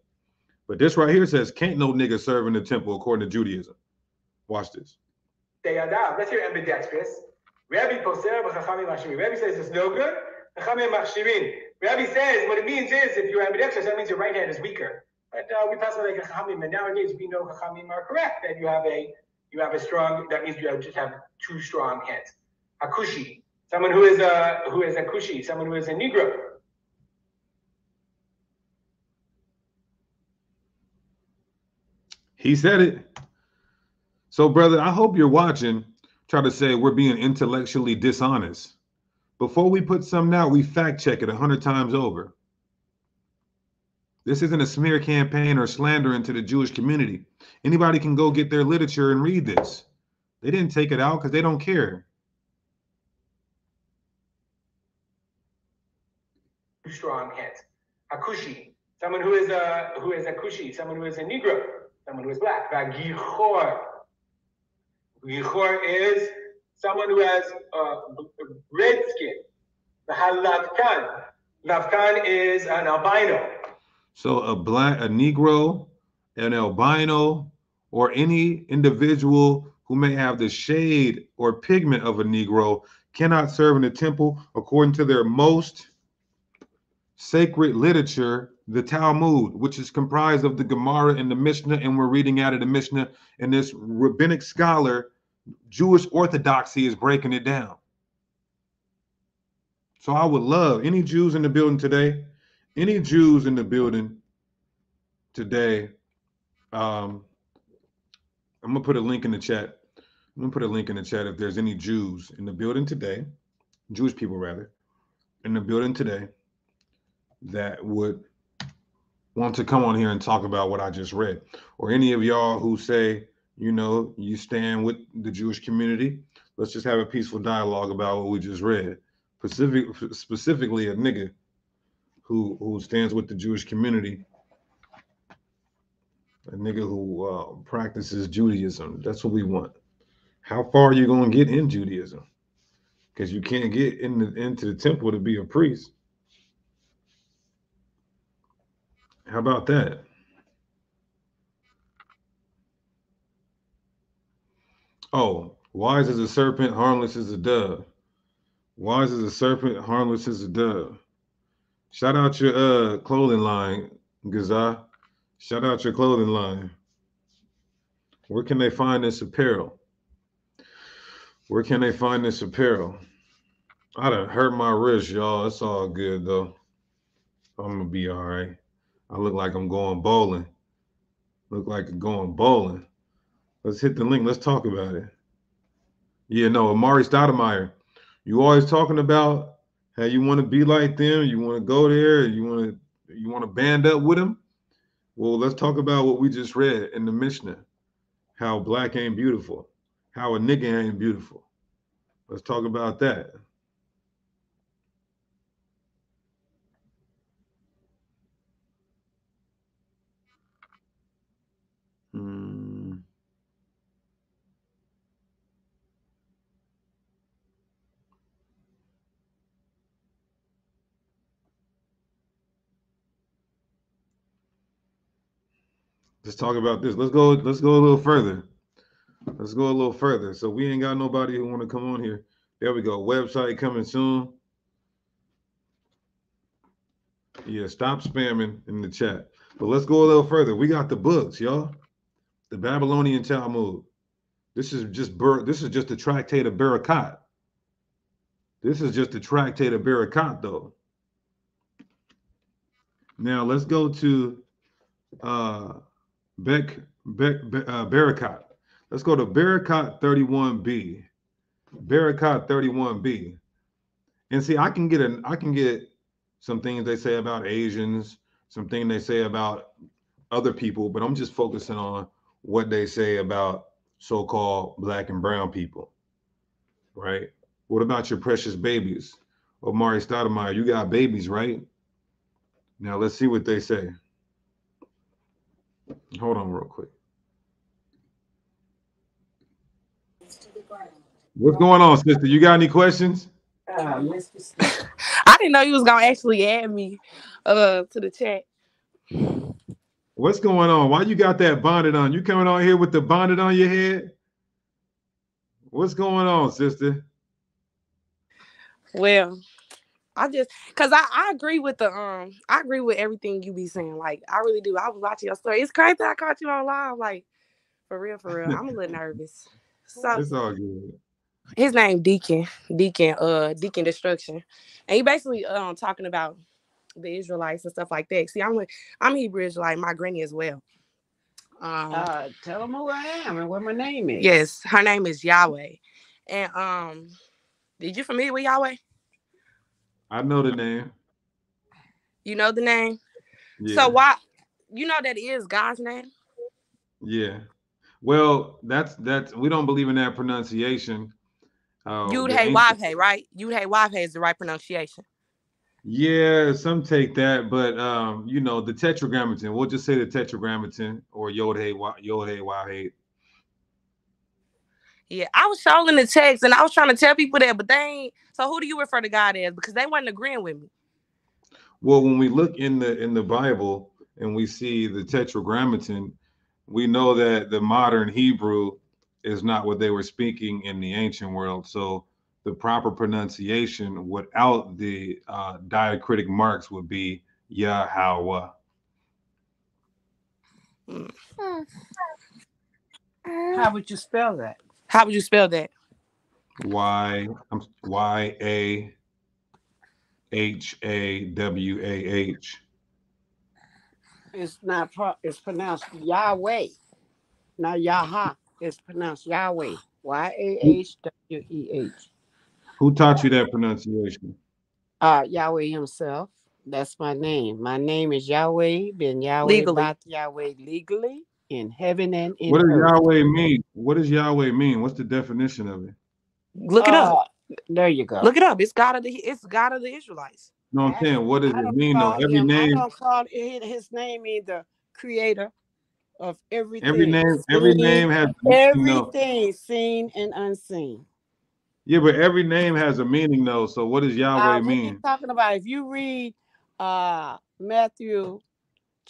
But this right here says can't no nigga serve in the temple according to Judaism. Watch this. Let's hear ambidextrous. Rabbi poser Rabbi says it's no good. Rabbi says what it means is if you're ambidextrous, that means your right hand is weaker. But uh, we pass like a chachamim, and nowadays we know chachamim are correct that you have a you have a strong. That means you have, just have two strong hands. Akushi, someone who is a who is a kushi, someone who is a negro. He said it. So, brother, I hope you're watching. Try to say we're being intellectually dishonest. Before we put something out, we fact check it a hundred times over. This isn't a smear campaign or slander into the Jewish community. Anybody can go get their literature and read this. They didn't take it out because they don't care. Strong hands. Akushi, someone who is a who is a kushi, someone who is a Negro, someone who is black. Vagichor. Gichor is someone who has uh, red skin. The halavkan. Lavkan is an albino. So a black, a Negro, an albino, or any individual who may have the shade or pigment of a Negro cannot serve in the temple according to their most sacred literature, the Talmud, which is comprised of the Gemara and the Mishnah, and we're reading out of the Mishnah, and this rabbinic scholar, Jewish orthodoxy, is breaking it down. So I would love any Jews in the building today any Jews in the building today, um, I'm gonna put a link in the chat. I'm gonna put a link in the chat if there's any Jews in the building today, Jewish people rather, in the building today that would want to come on here and talk about what I just read, or any of y'all who say, you know, you stand with the Jewish community. Let's just have a peaceful dialogue about what we just read. Specific, specifically, a nigga who who stands with the Jewish community, a nigga who uh, practices Judaism. That's what we want. How far are you going to get in Judaism? Because you can't get in the, into the temple to be a priest. How about that? Oh, wise as a serpent, harmless as a dove. Wise as a serpent, harmless as a dove. Shout out your uh clothing line, Gaza. Shout out your clothing line. Where can they find this apparel? Where can they find this apparel? I done hurt my wrist, y'all. It's all good though. I'm gonna be all right. I look like I'm going bowling. Look like I'm going bowling. Let's hit the link. Let's talk about it. Yeah, no, Amar'e Stoudemire. You always talking about how you want to be like them, you want to go there, you want to you want to band up with them. Well, let's talk about what we just read in the Mishnah. How black ain't beautiful, how a nigga ain't beautiful. Let's talk about that. Let's talk about this. Let's go. Let's go a little further. Let's go a little further. So we ain't got nobody who want to come on here. There we go. Website coming soon. Yeah, stop spamming in the chat. But let's go a little further. We got the books, y'all. The Babylonian Talmud. This is just this is just the tractate of Barakat. This is just the tractate of Barakat, though. Now let's go to uh Beck, Beck, uh, Berakhot. Let's go to Berakhot 31B. Berakhot 31B. And see, I can get an I can get some things they say about Asians, some things they say about other people, but I'm just focusing on what they say about so-called black and brown people. Right? What about your precious babies? Amar'e Stoudemire, you got babies, right? Now let's see what they say. Hold on real quick. What's going on, sister? You got any questions? Uh, I didn't know you was gonna actually add me uh to the chat. What's going on? Why you got that bonnet on? You coming on here with the bonnet on your head? What's going on, sister? Well, I just cause I, I agree with the um I agree with everything you be saying. Like I really do. I was watching your story. It's crazy I caught you on live. Like for real, for real. I'm a little nervous. So it's all good. His name Deacon, Deacon, uh, Deacon Destruction, and he basically um talking about the Israelites and stuff like that. See, I'm with, I'm Hebrew Israelite, my granny as well. Um, uh, tell them who I am and what my name is. Yes, her name is Yahweh, and um, did you familiar with Yahweh? I know the name. You know the name. Yeah. So why? You know that is God's name. Yeah. Well, that's that's we don't believe in that pronunciation. Uh, Yud Hey Wav right? Yud Hey Wav is the right pronunciation. Yeah, some take that, but um, you know, the tetragrammaton, we'll just say the tetragrammaton or Yod Hey Yod Hey Wav. Yeah, I was showing the text and I was trying to tell people that, but they ain't. So who do you refer to God as? Because they wasn't agreeing with me. Well, when we look in the in the Bible and we see the tetragrammaton, we know that the modern Hebrew is not what they were speaking in the ancient world. So the proper pronunciation without the uh, diacritic marks would be Yahweh. How would you spell that? How would you spell that? Y Y A H A W A H. It's not. Pro- it's pronounced Yahweh, not Yahweh. It's pronounced Yahweh. Y A H W E H. Who taught you that pronunciation? Uh, Yahweh himself. That's my name. My name is Yahweh. Been Yahweh legally. Yahweh legally in heaven and in What does earth. Yahweh mean? What does Yahweh mean? What's the definition of it? Look it uh, up. There you go. Look it up. It's God of the it's God of the Israelites. No, I'm saying, what does it mean though? Every him, name. I don't call it, his name mean the creator of everything. Every name, seen, every name has everything seen and unseen. Yeah, but every name has a meaning though. So what does Yahweh uh, mean? Talking about if you read uh Matthew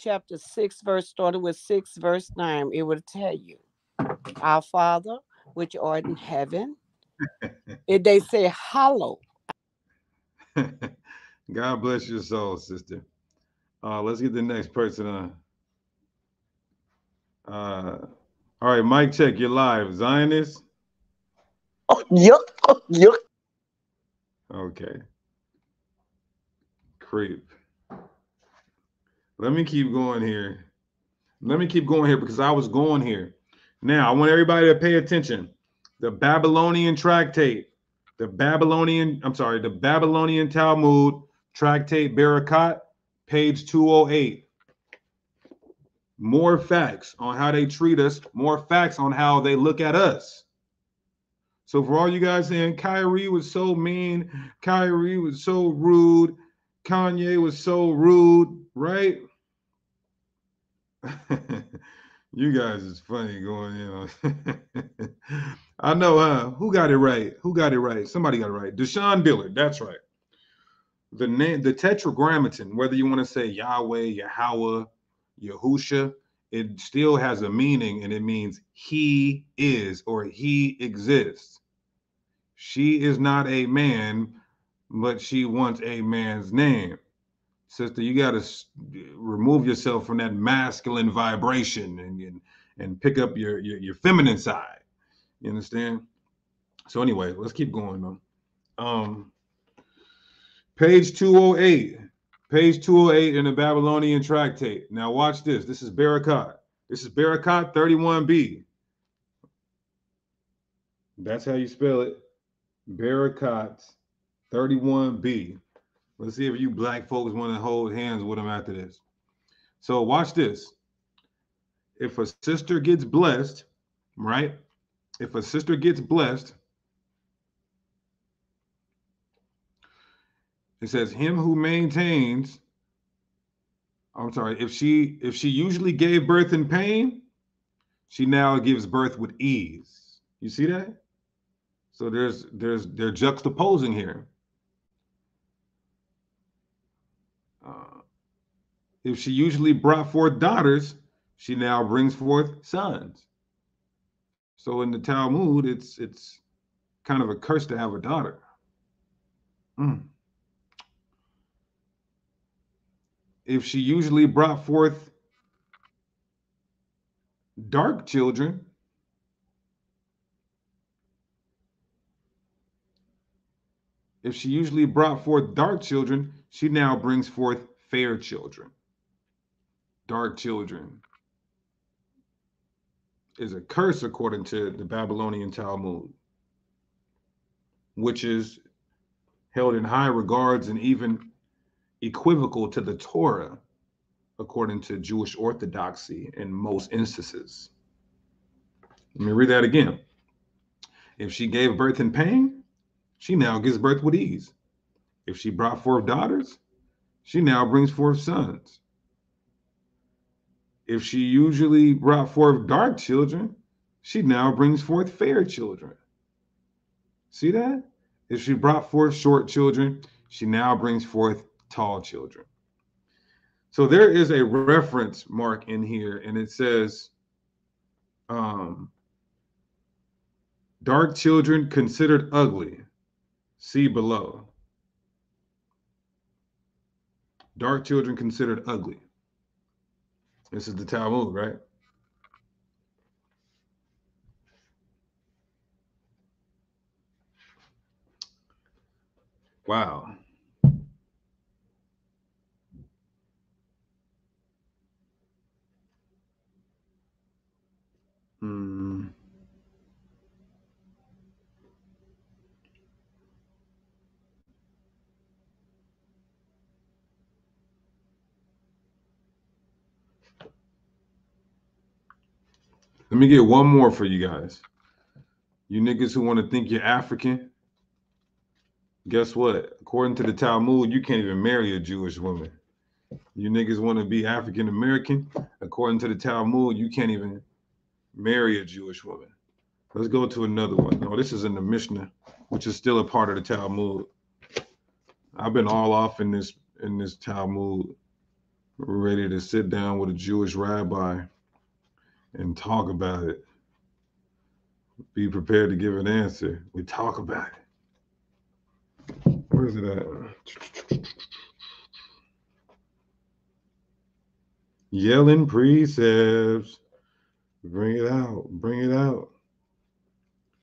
chapter 6, verse started with 6, verse 9, it will tell you, Our Father, which art in heaven. if they say hollow. God bless your soul, sister. Uh, let's get the next person on. Uh, all right, Mike, check. You're live. Zionist? Oh, yep. Oh, yep. Okay. Creep. Let me keep going here. Let me keep going here because I was going here. Now, I want everybody to pay attention. The Babylonian tractate, the Babylonian, I'm sorry, the Babylonian Talmud tractate Berakhot, page 208. More facts on how they treat us, more facts on how they look at us. So for all you guys saying Kyrie was so mean, Kyrie was so rude, Kanye was so rude, right? you guys is funny going in on. I know, huh? Who got it right? Who got it right? Somebody got it right. Deshaun Dillard. That's right. The name, the Tetragrammaton, whether you want to say Yahweh, Yahweh, Yahusha, it still has a meaning, and it means He is or He exists. She is not a man, but she wants a man's name sister, you got to remove yourself from that masculine vibration and and, and pick up your, your, your feminine side. You understand? So anyway, let's keep going though. Um, page 208, page 208 in the Babylonian tractate. Now watch this. This is Berakhot. This is Berakhot 31b. That's how you spell it. Berakhot 31b. Let's see if you black folks want to hold hands with him after this. So watch this. If a sister gets blessed, right? If a sister gets blessed, it says him who maintains I'm sorry, if she if she usually gave birth in pain, she now gives birth with ease. You see that? So there's there's they're juxtaposing here. If she usually brought forth daughters, she now brings forth sons. So in the Talmud, it's it's kind of a curse to have a daughter. Mm. If she usually brought forth dark children, if she usually brought forth dark children, she now brings forth fair children. Dark children is a curse according to the Babylonian Talmud, which is held in high regards and even equivocal to the Torah, according to Jewish orthodoxy in most instances. Let me read that again. If she gave birth in pain, she now gives birth with ease. If she brought forth daughters, she now brings forth sons. If she usually brought forth dark children, she now brings forth fair children. See that? If she brought forth short children, she now brings forth tall children. So there is a reference mark in here, and it says, um, dark children considered ugly. See below. Dark children considered ugly. This is the Talmud, right? Wow. Hmm. Let me get one more for you guys. You niggas who want to think you're African, guess what? According to the Talmud, you can't even marry a Jewish woman. You niggas want to be African American, according to the Talmud, you can't even marry a Jewish woman. Let's go to another one. No, this is in the Mishnah, which is still a part of the Talmud. I've been all off in this in this Talmud, ready to sit down with a Jewish rabbi and talk about it. Be prepared to give an answer. We talk about it. Where is it at? Yelling precepts. Bring it out. Bring it out.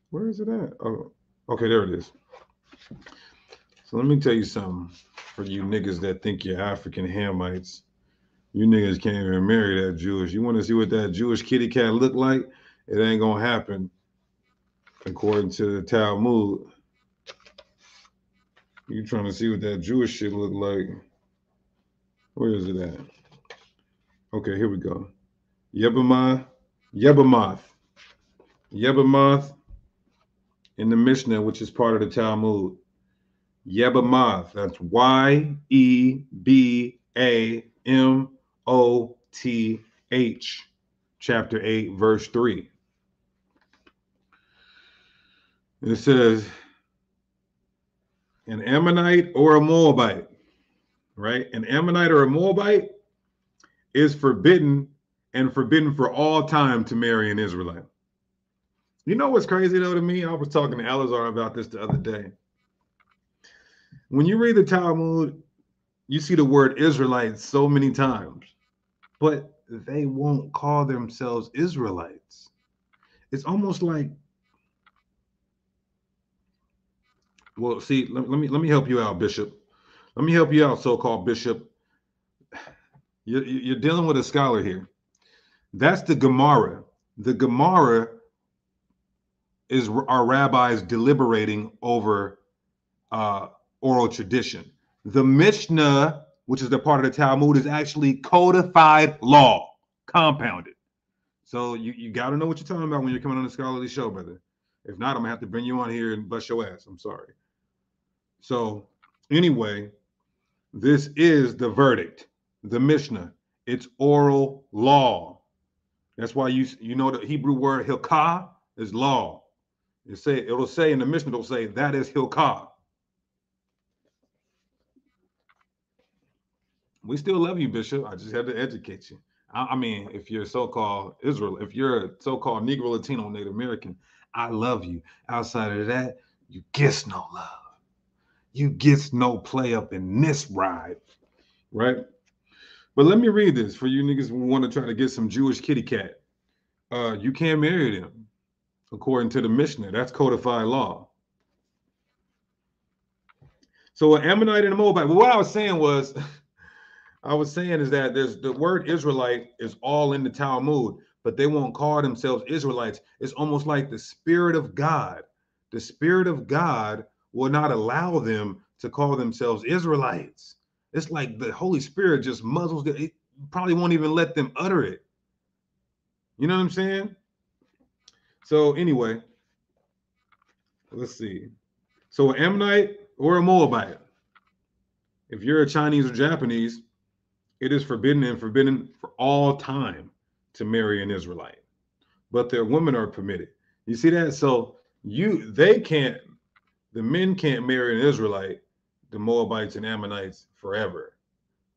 Where is it at? Oh, okay, there it is. So let me tell you something for you niggas that think you're African Hamites. You niggas can't even marry that Jewish. You want to see what that Jewish kitty cat look like? It ain't gonna happen, according to the Talmud. You trying to see what that Jewish shit look like? Where is it at? Okay, here we go. Yebamah, Yebamoth, Yebamoth in the Mishnah, which is part of the Talmud. Yebamoth. That's Y E B A M O T H, chapter 8, verse 3. It says, an Ammonite or a Moabite, right? An Ammonite or a Moabite is forbidden and forbidden for all time to marry an Israelite. You know what's crazy though to me? I was talking to Elazar about this the other day. When you read the Talmud, you see the word Israelite so many times but they won't call themselves Israelites. It's almost like, well, see, let, let me let me help you out, Bishop. Let me help you out, so-called Bishop. You're, you're dealing with a scholar here. That's the Gemara. The Gemara is our rabbis deliberating over uh, oral tradition. The Mishnah, which is the part of the Talmud, is actually codified law, compounded. So you, you got to know what you're talking about when you're coming on the scholarly show, brother. If not, I'm gonna have to bring you on here and bust your ass. I'm sorry. So anyway, this is the verdict, the Mishnah. It's oral law. That's why you you know the Hebrew word halakha is law. It say it'll say in the Mishnah, it'll say that is halakha. We still love you, Bishop. I just had to educate you. I, I mean, if you're so-called Israel, if you're a so-called Negro, Latino, Native American, I love you. Outside of that, you get no love. You get no play up in this ride, right? But let me read this for you niggas who want to try to get some Jewish kitty cat. Uh, you can't marry them, according to the Mishnah. That's codified law. So an Ammonite and a Moabite. But what I was saying was, I was saying is that there's the word Israelite is all in the Talmud, but they won't call themselves Israelites. It's almost like the Spirit of God. The Spirit of God will not allow them to call themselves Israelites. It's like the Holy Spirit just muzzles them. It probably won't even let them utter it. You know what I'm saying? So anyway, let's see. So an Ammonite or a Moabite, if you're a Chinese or Japanese, it is forbidden and forbidden for all time to marry an Israelite, but their women are permitted. You see that? So you they can't, the men can't marry an Israelite, the Moabites and Ammonites forever.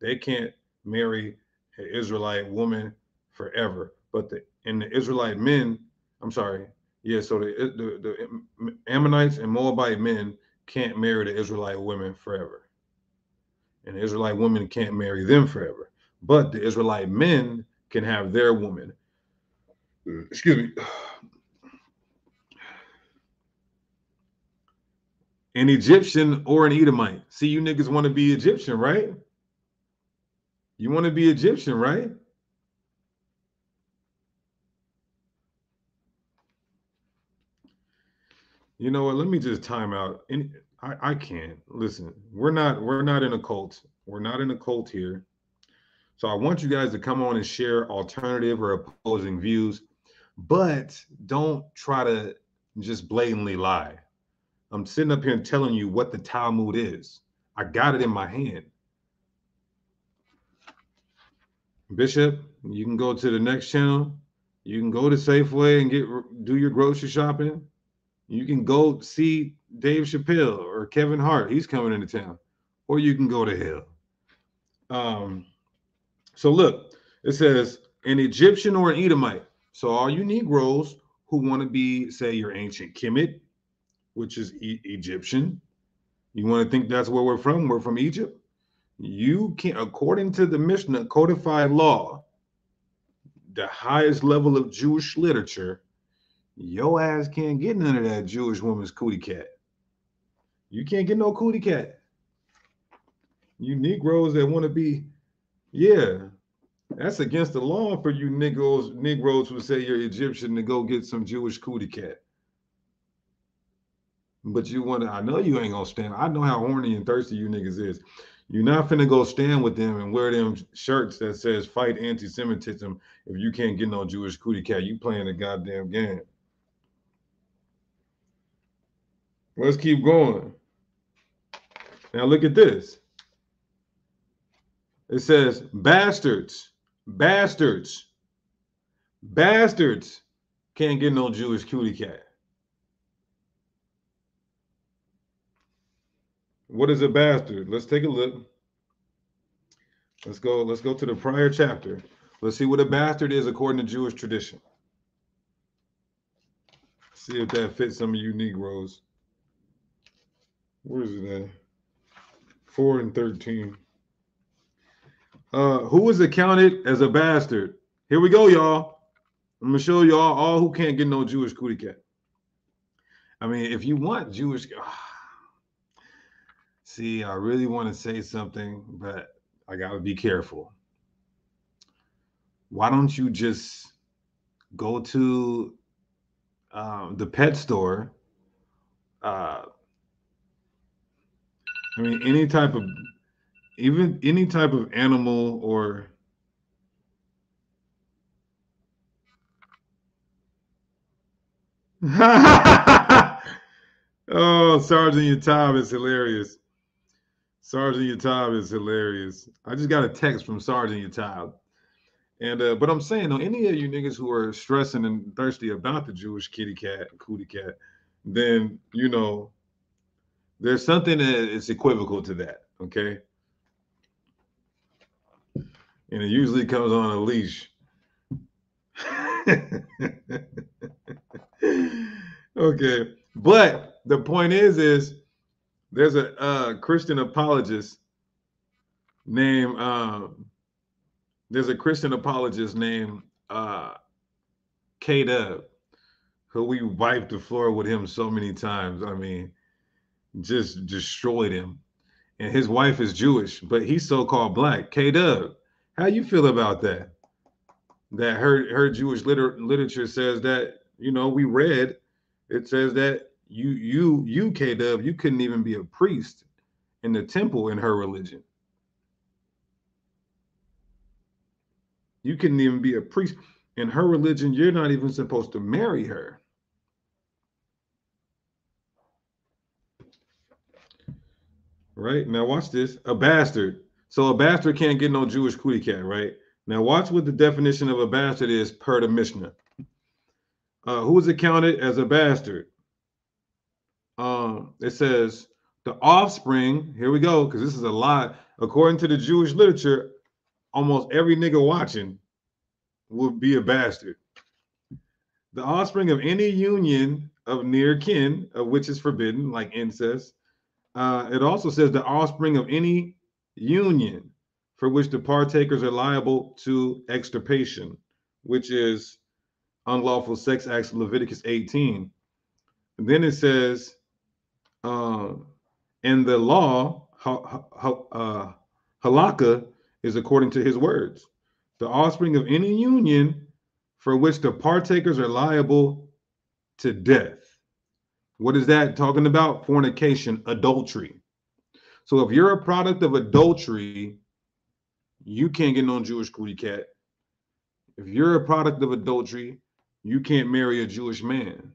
They can't marry an Israelite woman forever. But the and the Israelite men, I'm sorry, yeah. So the the, the Ammonites and Moabite men can't marry the Israelite women forever, and the Israelite women can't marry them forever. But the Israelite men can have their woman. Excuse me. An Egyptian or an Edomite. See, you niggas want to be Egyptian, right? You want to be Egyptian, right? You know what? Let me just time out. And I, I can't listen. We're not we're not in a cult. We're not in a cult here. So I want you guys to come on and share alternative or opposing views, but don't try to just blatantly lie. I'm sitting up here and telling you what the Talmud is. I got it in my hand. Bishop, you can go to the next channel. You can go to Safeway and get do your grocery shopping. You can go see Dave Chappelle or Kevin Hart. He's coming into town. Or you can go to hell. Um, so look, it says an Egyptian or an Edomite. So all you Negroes who want to be, say, your ancient Kemet, which is e- Egyptian, you want to think that's where we're from? We're from Egypt. You can, according to the Mishnah, codified law, the highest level of Jewish literature, your ass can't get none of that Jewish woman's cootie cat. You can't get no cootie cat. You Negroes that want to be, yeah, that's against the law for you Negroes, Negroes who say you're Egyptian to go get some Jewish cootie cat. But you want to, I know you ain't gonna stand. I know how horny and thirsty you niggas is. You're not finna go stand with them and wear them shirts that says fight anti-Semitism if you can't get no Jewish cootie cat. You playing a goddamn game. Let's keep going. Now look at this. It says bastards, bastards, bastards can't get no Jewish cutie cat. What is a bastard? Let's take a look. Let's go. Let's go to the prior chapter. Let's see what a bastard is according to Jewish tradition. See if that fits some of you Negroes. Where is it at? Four and thirteen. Uh, who is accounted as a bastard? Here we go, y'all. I'm gonna show y'all all who can't get no Jewish cootie cat. I mean, if you want Jewish, ah, see, I really want to say something, but I gotta be careful. Why don't you just go to um, the pet store? Uh, I mean, any type of even any type of animal or oh, Sergeant Yatab is hilarious. Sergeant Yatab is hilarious. I just got a text from Sergeant Yatab. And uh, but I'm saying though, any of you niggas who are stressing and thirsty about the Jewish kitty cat, cootie cat, then you know there's something that is equivocal to that, okay? And it usually comes on a leash. okay, but the point is, is there's a Christian apologist named um, there's a Christian apologist named uh, K Dub, who we wiped the floor with him so many times. I mean, just destroyed him. And his wife is Jewish, but he's so-called black. K Dub, how you feel about that? That her her Jewish liter- literature says that you know we read it says that you you you K Dub you couldn't even be a priest in the temple in her religion. You couldn't even be a priest in her religion. You're not even supposed to marry her. Right now, watch this. A bastard. So a bastard can't get no Jewish cootie cat, right? Now watch what the definition of a bastard is per the Mishnah. Uh, who is accounted as a bastard? Um, it says the offspring. Here we go, because this is a lot. According to the Jewish literature, almost every nigga watching would be a bastard. The offspring of any union of near kin, of which is forbidden, like incest. Uh, it also says the offspring of any union for which the partakers are liable to extirpation, which is unlawful sex acts, Leviticus 18. And then it says, uh, in the law, ha, ha, uh, halakha is according to his words. The offspring of any union for which the partakers are liable to death. What is that talking about? Fornication, adultery. So if you're a product of adultery, you can't get no Jewish cootie cat. If you're a product of adultery, you can't marry a Jewish man.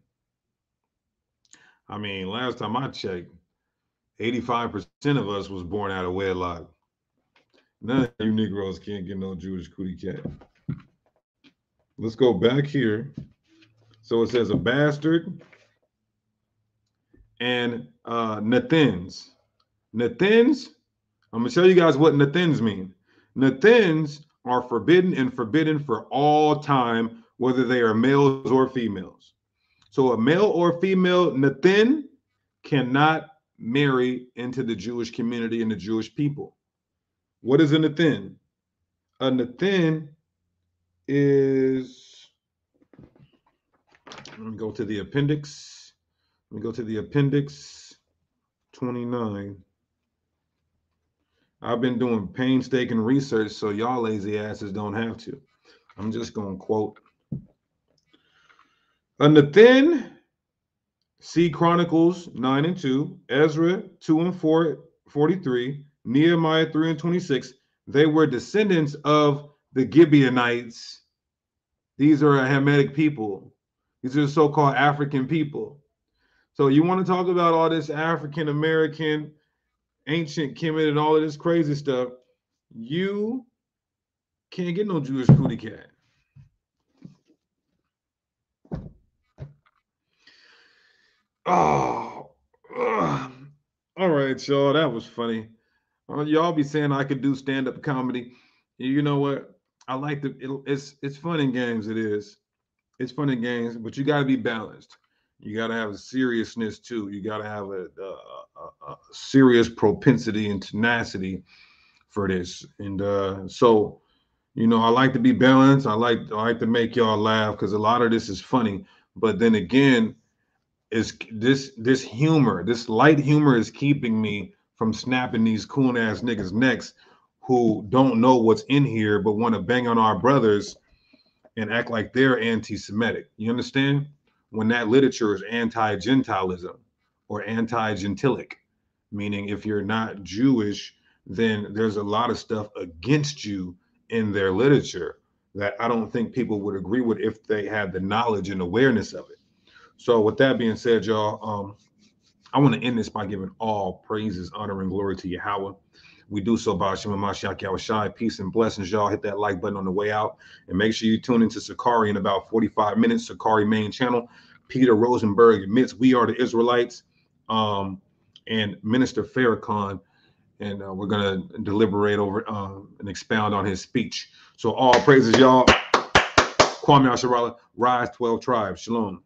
I mean, last time I checked, 85% of us was born out of wedlock. None of you Negroes can't get no Jewish cootie cat. Let's go back here. So it says a bastard and uh Nathans. Nathans, I'm gonna show you guys what Nathans mean. Nathans are forbidden and forbidden for all time, whether they are males or females. So a male or female Nathan cannot marry into the Jewish community and the Jewish people. What is a Nathan? A Nathan is, let me go to the appendix. Let me go to the appendix 29. I've been doing painstaking research so y'all lazy asses don't have to. I'm just going to quote. A thin, see Chronicles 9 and 2, Ezra 2 and 4, 43, Nehemiah 3 and 26, they were descendants of the Gibeonites. These are a Hamitic people. These are so-called African people. So you want to talk about all this African American, ancient Kemet, and all of this crazy stuff? You can't get no Jewish cootie cat. Oh, ugh. all right, y'all. That was funny. Uh, y'all be saying I could do stand-up comedy. You know what? I like the it, it's it's fun in games. It is. It's fun in games, but you got to be balanced. You got to have a seriousness too. You got to have a, a, a, serious propensity and tenacity for this. And uh, so, you know, I like to be balanced. I like I like to make y'all laugh because a lot of this is funny. But then again, is this this humor, this light humor is keeping me from snapping these coon ass niggas' necks who don't know what's in here but want to bang on our brothers and act like they're anti-Semitic. You understand? When that literature is anti-Gentilism or anti-Gentilic, meaning if you're not Jewish then there's a lot of stuff against you in their literature that I don't think people would agree with if they had the knowledge and awareness of it. So, with that being said, y'all, um, I want to end this by giving all praises, honor, and glory to Yahweh. We do so by Shema Mashiach Yahushai. Peace and blessings, y'all. Hit that like button on the way out. And make sure you tune into Sakari in about 45 minutes, Sakari main channel. Peter Rosenberg admits we are the Israelites. Um, and Minister Farrakhan. And uh, we're going to deliberate over uh, and expound on his speech. So all praises, y'all. Kwame Asharala, Rise 12 Tribes. Shalom.